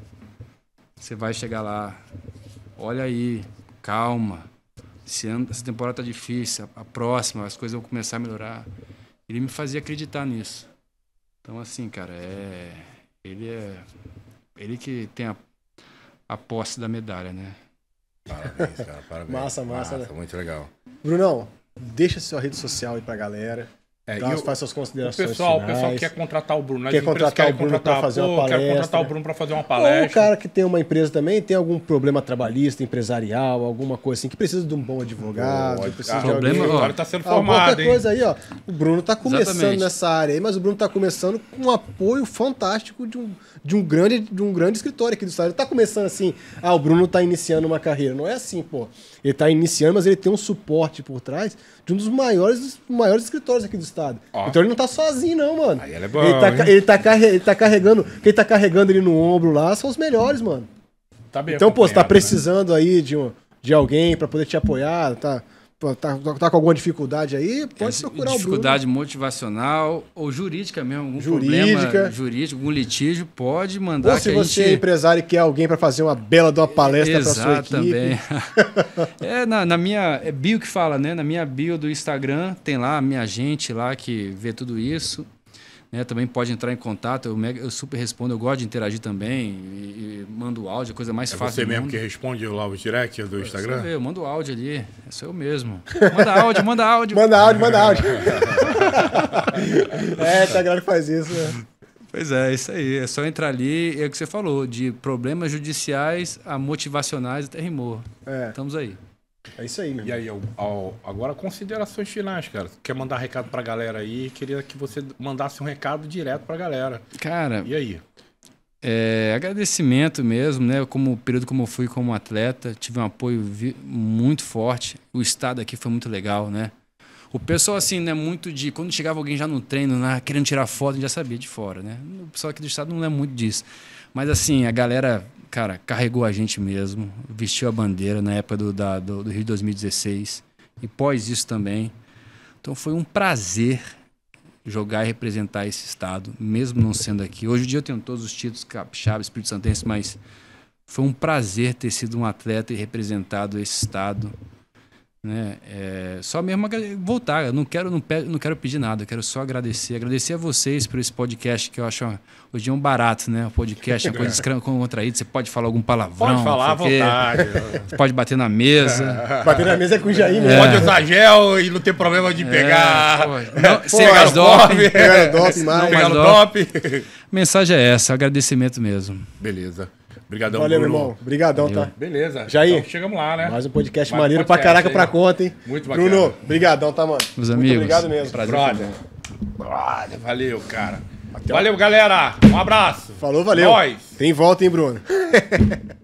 você vai chegar lá, olha aí, calma, esse ano, essa temporada tá difícil, a, a próxima, as coisas vão começar a melhorar. Ele me fazia acreditar nisso. Então, assim, cara, é. Ele é. Ele que tem a a posse da medalha, né? Parabéns, cara. Parabéns. massa, massa, massa né? Muito legal. Brunão, deixa sua rede social aí pra galera. É, então, faz suas considerações. O pessoal, o pessoal quer contratar o Bruno. Quer contratar o Bruno para fazer uma palestra. Quer contratar o Bruno para fazer uma palestra. Ou o cara que tem uma empresa também, tem algum problema trabalhista, empresarial, alguma coisa assim, que precisa de um bom advogado. Pode, precisa ah, de problema, alguém. Agora está sendo formado. Qualquer coisa aí, ó. O Bruno está começando Exatamente. nessa área aí, mas o Bruno está começando com um apoio fantástico de um, de um, grande, de um grande escritório aqui do estado. Ele está começando assim, ah, o Bruno está iniciando uma carreira. Não é assim, pô. Ele está iniciando, mas ele tem um suporte por trás de um dos maiores, maiores escritórios aqui do estado. Ó. Então ele não tá sozinho, não, mano. Aí ele é bom. Ele tá, ele tá, carre, ele tá carregando. Quem tá carregando ele no ombro lá são os melhores, mano. Tá bem então, pô, você tá né? precisando né? aí de, um, de alguém para poder te apoiar, tá? Tá, tá com alguma dificuldade aí, pode procurar Dificuldade motivacional ou jurídica mesmo, algum jurídica. problema jurídico, algum litígio, pode mandar. Ou se você gente... é empresário e quer alguém para fazer uma bela de uma palestra para sua equipe. também. é, na, na, minha é bio que fala, né? Na minha bio do Instagram, tem lá a minha gente lá que vê tudo isso. Né, também pode entrar em contato, eu, eu, super respondo, eu gosto de interagir também, e, e mando áudio, a coisa mais é fácil. Você mesmo mundo. que responde lá o direct do Instagram? Eu, eu mando áudio ali, é sou eu mesmo. Manda áudio, manda áudio. manda áudio, manda áudio. é, tá galera que faz isso, né? Pois é, isso aí. É só entrar ali, é o que você falou, de problemas judiciais a motivacionais até rimou. É. Estamos aí. É isso aí, meu. E aí, agora considerações finais, cara. Quer mandar recado pra galera aí? Queria que você mandasse um recado direto pra galera. Cara. E aí? É, agradecimento mesmo, né? Como o período como eu fui como atleta, tive um apoio muito forte. O estado aqui foi muito legal, né? O pessoal, assim, né, muito de. Quando chegava alguém já no treino, né, querendo tirar foto, a gente já sabia de fora, né? O pessoal aqui do estado não é muito disso. Mas, assim, a galera cara, carregou a gente mesmo, vestiu a bandeira na época do, da, do, do Rio de 2016 e pós isso também. Então foi um prazer jogar e representar esse estado, mesmo não sendo aqui. Hoje em dia eu tenho todos os títulos, capixaba, Espírito Santense, mas foi um prazer ter sido um atleta e representado esse estado. Né? É, só mesmo voltar. Eu não quero, não, pe- não quero pedir nada, eu quero só agradecer. Agradecer a vocês por esse podcast, que eu acho hoje é um barato, né? O podcast é uma coisa descontraída. Você pode falar algum palavrão. Pode falar à o vontade. Você pode bater na mesa. Bater na mesa é com o Jair É. mesmo. Pode usar gel e não ter problema de pegar. pô, não, sem pegar cobre, Pegar no doping mais. Pegar Não, doping. Mensagem é essa, agradecimento mesmo. Beleza. Obrigadão, Valeu, meu Bruno. irmão. Obrigadão, tá? Beleza. Jair. Então, chegamos lá, né? Mais um podcast Mais maneiro pra podcast caraca aí. pra conta, hein? Muito bacana. Bruno, brigadão, tá, mano? Meus Muito amigos. obrigado mesmo. Brother. Brother, valeu, cara. Valeu, galera. Um abraço. Falou, valeu. Nós. Tem volta, hein, Bruno?